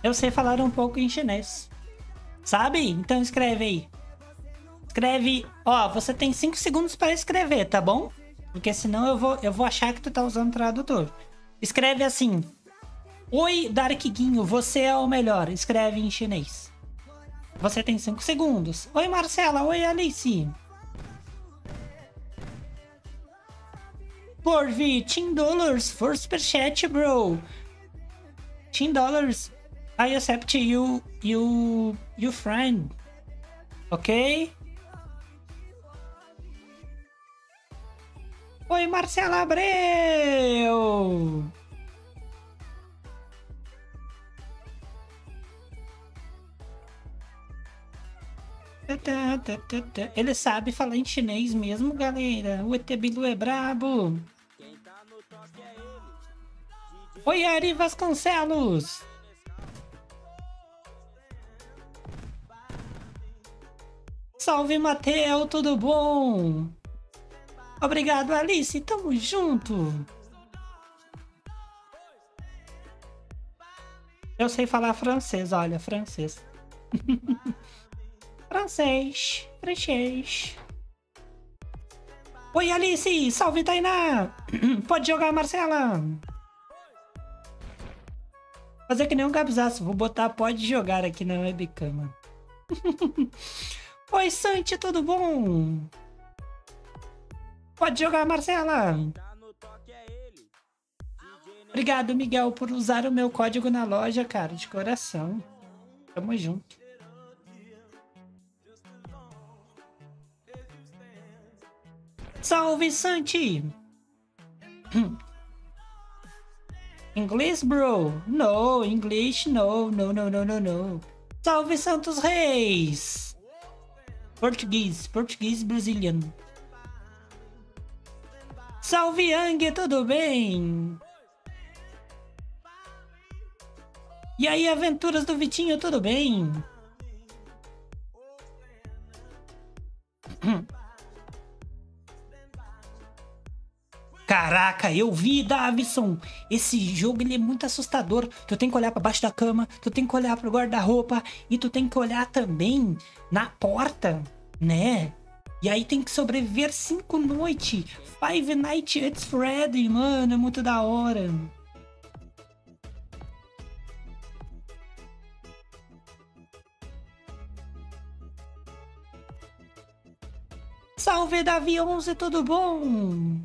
Eu sei falar um pouco em chinês. Sabe? Então escreve aí. Escreve. Ó, você tem 5 segundos para escrever, tá bom? Porque senão eu vou, eu vou achar que tu tá usando tradutor. Escreve assim. Oi, Darkguinho, você é o melhor. Escreve em chinês. Você tem 5 segundos. Oi, Marcela. Oi, Alice. Porvi, 10 dollars for superchat, bro. 10 dollars. I accept you, you, you friend. Ok? Oi, Marcela Abreu. Ele sabe falar em chinês mesmo, galera. O ET Bilu é brabo. Oi, Ari Vasconcelos. Salve, Mateu, tudo bom? Obrigado, Alice. Tamo junto. Eu sei falar francês, olha, francês. francês, francês. Oi, Alice! Salve, Tainá! Pode jogar, Marcela! Fazer que nem um cabeçaço. Vou botar pode jogar aqui na webcam. Oi, Santi, tudo bom? Pode jogar, Marcela! Obrigado, Miguel, por usar o meu código na loja, cara, de coração. Tamo junto. Salve, Santi! Inglês, bro? No, English, no, no, no, no, no, no. Salve, Santos Reis! Português, português Brazilian. Salve, Yang, tudo bem? E aí, aventuras do Vitinho, tudo bem? Caraca, eu vi, Davison. Esse jogo ele é muito assustador. Tu tem que olhar pra baixo da cama, tu tem que olhar pro guarda-roupa e tu tem que olhar também na porta, né? E aí tem que sobreviver cinco noites. Five Nights at Freddy, mano, é muito da hora. Salve Davi 11, tudo bom?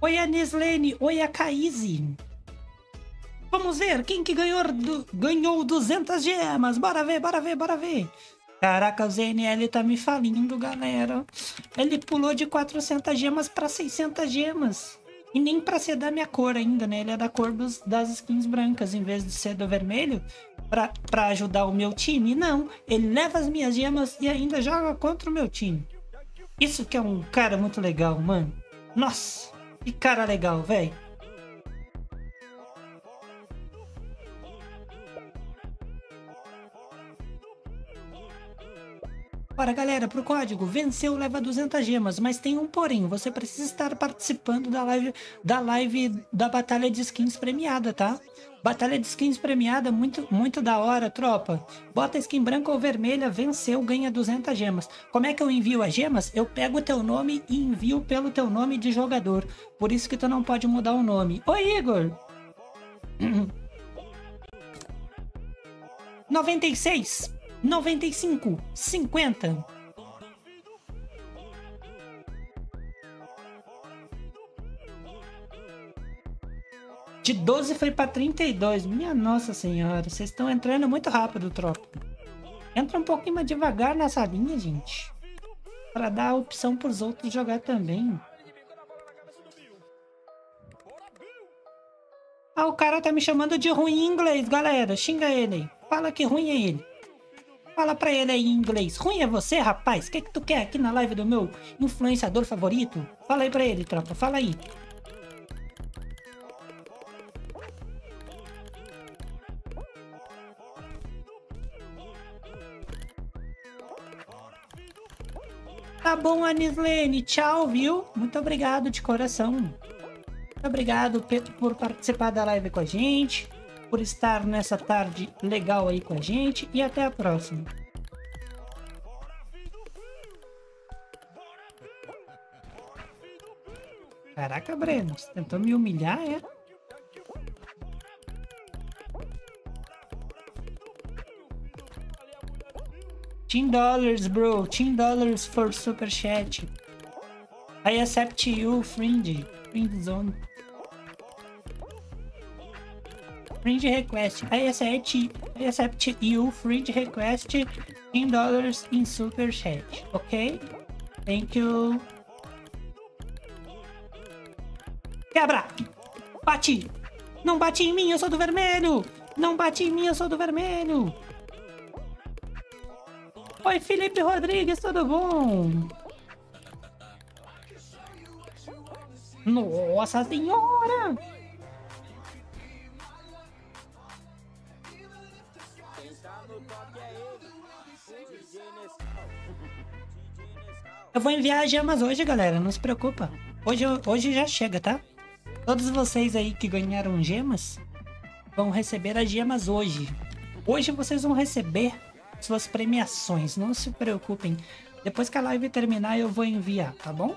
Oi, a Nislene. Oi, a Caíse. Vamos ver quem que ganhou, du- ganhou 200 gemas. Bora ver, bora ver, bora ver. Caraca, o ZNL tá me falindo, galera. Ele pulou de 400 gemas pra 600 gemas. E nem pra ser da minha cor ainda, né? Ele é da cor dos- das skins brancas, em vez de ser do vermelho. Pra, pra ajudar o meu time. Não, ele leva as minhas gemas e ainda joga contra o meu time. Isso que é um cara muito legal, mano. Nossa, que cara legal, velho. Bora, galera, pro código. Venceu leva 200 gemas, mas tem um porém. Você precisa estar participando da live da live da batalha de skins premiada, tá? Batalha de skins premiada, muito muito da hora, tropa. Bota skin branca ou vermelha, venceu, ganha 200 gemas. Como é que eu envio as gemas? Eu pego o teu nome e envio pelo teu nome de jogador. Por isso que tu não pode mudar o nome. Oi, Igor. 96, 95, 50. De 12 foi pra 32. Minha nossa senhora, vocês estão entrando muito rápido, tropa. Entra um pouquinho mais devagar nessa linha, gente. Pra dar a opção pros outros jogar também. Ah, o cara tá me chamando de ruim em inglês, galera. Xinga ele. Fala que ruim é ele. Fala pra ele aí em inglês. Ruim é você, rapaz? O que, que tu quer aqui na live do meu influenciador favorito? Fala aí pra ele, tropa. Fala aí. Tá bom, Anislene. Tchau, viu? Muito obrigado de coração. Muito obrigado por participar da live com a gente, por estar nessa tarde legal aí com a gente e até a próxima. Caraca, Breno, você tentou me humilhar, é? Ten dollars, bro. Ten dollars for super chat. I accept you, Fringe. Fringe zone. Fringe request. I accept, I accept you, Fringe request. Ten dollars in super chat. Ok? Thank you. Quebra! Bate! Não bate em mim, eu sou do vermelho! Não bate em mim, eu sou do vermelho! Oi, Felipe Rodrigues, tudo bom? Nossa senhora! Eu vou enviar as gemas hoje, galera, não se preocupa. Hoje, hoje já chega, tá? Todos vocês aí que ganharam gemas vão receber as gemas hoje. Hoje vocês vão receber suas premiações, não se preocupem. Depois que a live terminar, eu vou enviar, tá bom?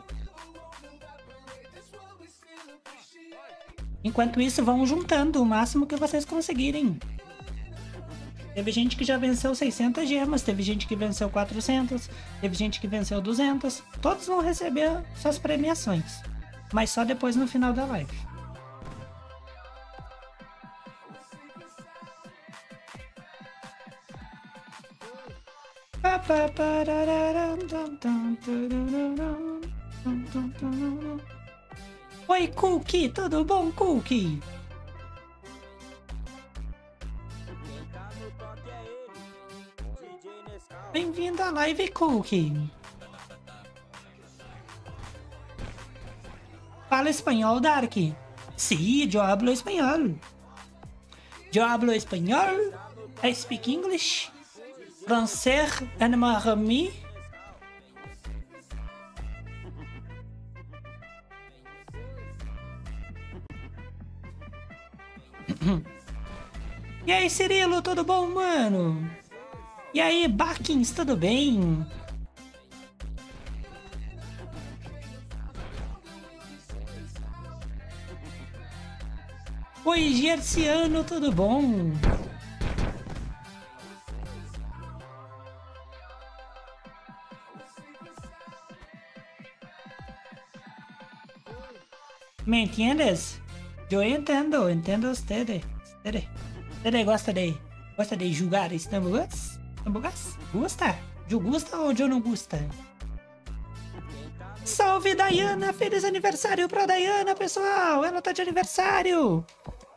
Enquanto isso, vão juntando o máximo que vocês conseguirem. Teve gente que já venceu 600 gemas, teve gente que venceu 400, teve gente que venceu 200. Todos vão receber suas premiações, mas só depois no final da live. Oi, Cookie, tudo bom, Cookie? Bem-vindo à live, Cookie. Fala espanhol, Dark. Sí, yo hablo español. Yo hablo español. I speak English. Francês and marami. E aí, Cirilo, tudo bom, mano? E aí, Bakins, tudo bem? Oi, Gerciano, tudo bom? ¿Me entiendes? Yo entiendo, entiendo ustedes. Tere. Tere gosta de. Gosta de jogar Stambugas? Stambugas? Gusta? Jo gusta ou Jo não gusta? Salve Dayana! Feliz aniversário pra Dayana, pessoal! Ela tá de aniversário!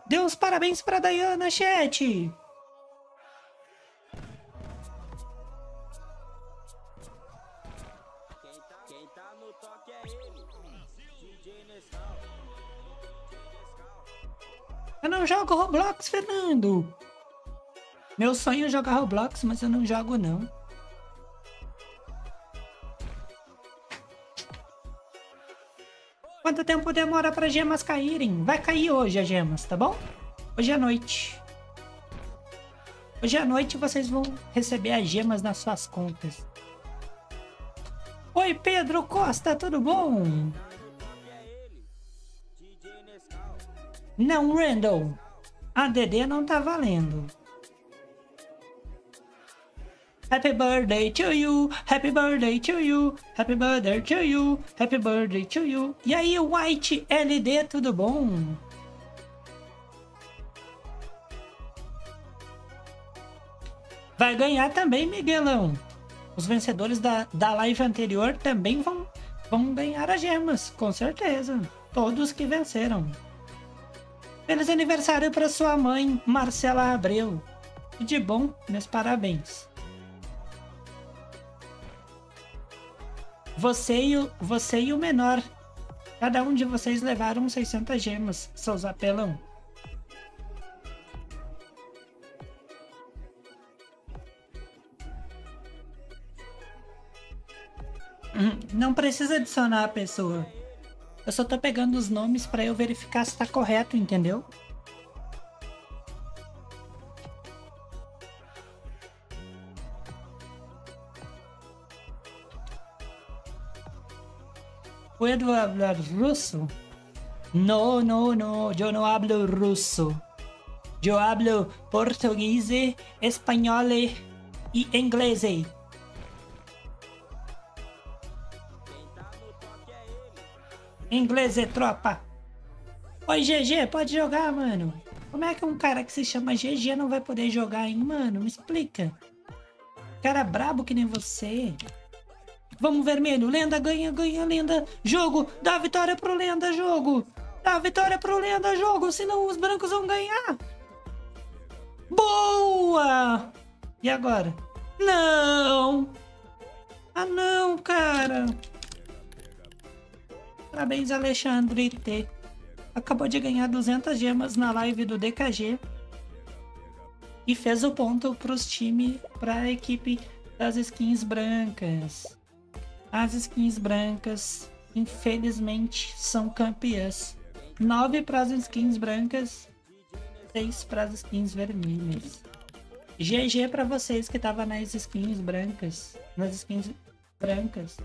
Dê os parabéns pra Dayana, chat! Eu não jogo Roblox, Fernando! Meu sonho é jogar Roblox, mas eu não jogo não. Quanto tempo demora para gemas caírem? Vai cair hoje as gemas, tá bom? Hoje à noite. Hoje à noite vocês vão receber as gemas nas suas contas. Oi, Pedro Costa, tudo bom? Não, Randall. A DD não tá valendo. Happy birthday to you, happy birthday to you, happy birthday to you, happy birthday to you. E aí, White LD, tudo bom? Vai ganhar também, Miguelão. Os vencedores da, da live anterior também vão, vão ganhar as gemas, com certeza. Todos que venceram. Feliz aniversário para sua mãe, Marcela Abreu. E de bom, meus parabéns. Você e, o, você e o menor. Cada um de vocês levaram 600 gemas, seus apelão. Hum, Não precisa adicionar a pessoa. Eu só tô pegando os nomes pra eu verificar se tá correto, entendeu? ¿Puedo hablar ruso? No, no, no, yo no hablo ruso. Yo hablo portugués, español y inglés. Inglês é tropa. Oi, GG, pode jogar, mano. Como é que um cara que se chama GG não vai poder jogar, hein, mano? Me explica. Cara brabo que nem você. Vamos, vermelho. Lenda ganha, ganha, lenda. Jogo. Dá vitória pro lenda, jogo. Dá vitória pro lenda, jogo. Senão os brancos vão ganhar. Boa! E agora? Não! Ah, não, cara. Parabéns, Alexandre T. Acabou de ganhar 200 gemas na live do DKG. E fez o ponto pros times, pra equipe das skins brancas. As skins brancas, infelizmente, são campeãs. 9 para as skins brancas, 6 para as skins vermelhas. GG para vocês que tava nas skins brancas. Nas skins brancas.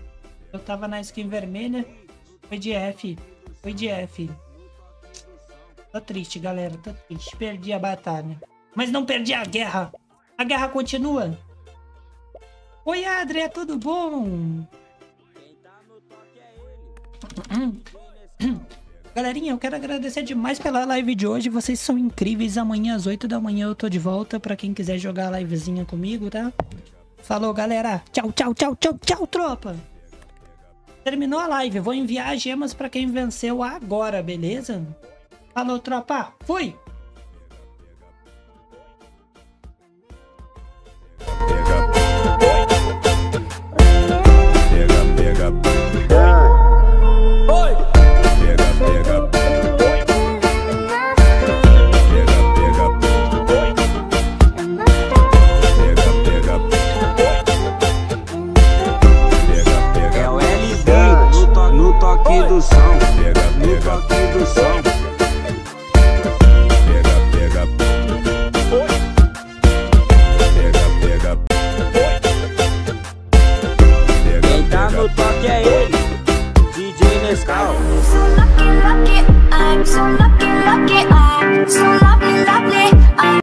Eu tava na skin vermelha. Foi de F. Foi de F. Tô triste, galera. Tô triste. Perdi a batalha. Mas não perdi a guerra. A guerra continua. Oi, Adria, tudo bom? Galerinha, eu quero agradecer demais pela live de hoje. Vocês são incríveis. Amanhã às 8 da manhã eu tô de volta pra quem quiser jogar a livezinha comigo, tá? Falou, galera. Tchau, tchau, tchau, tchau, tchau, tropa. Terminou a live. Vou enviar as gemas pra quem venceu agora, beleza? Falou, tropa. Fui. do som, pega, no toque do som. Pega, pega. pega Pega, pega. pega Pega, Quem tá no toque é ele, DJ Nescau. So lucky, lucky, I'm so lucky, lucky, I'm so lucky.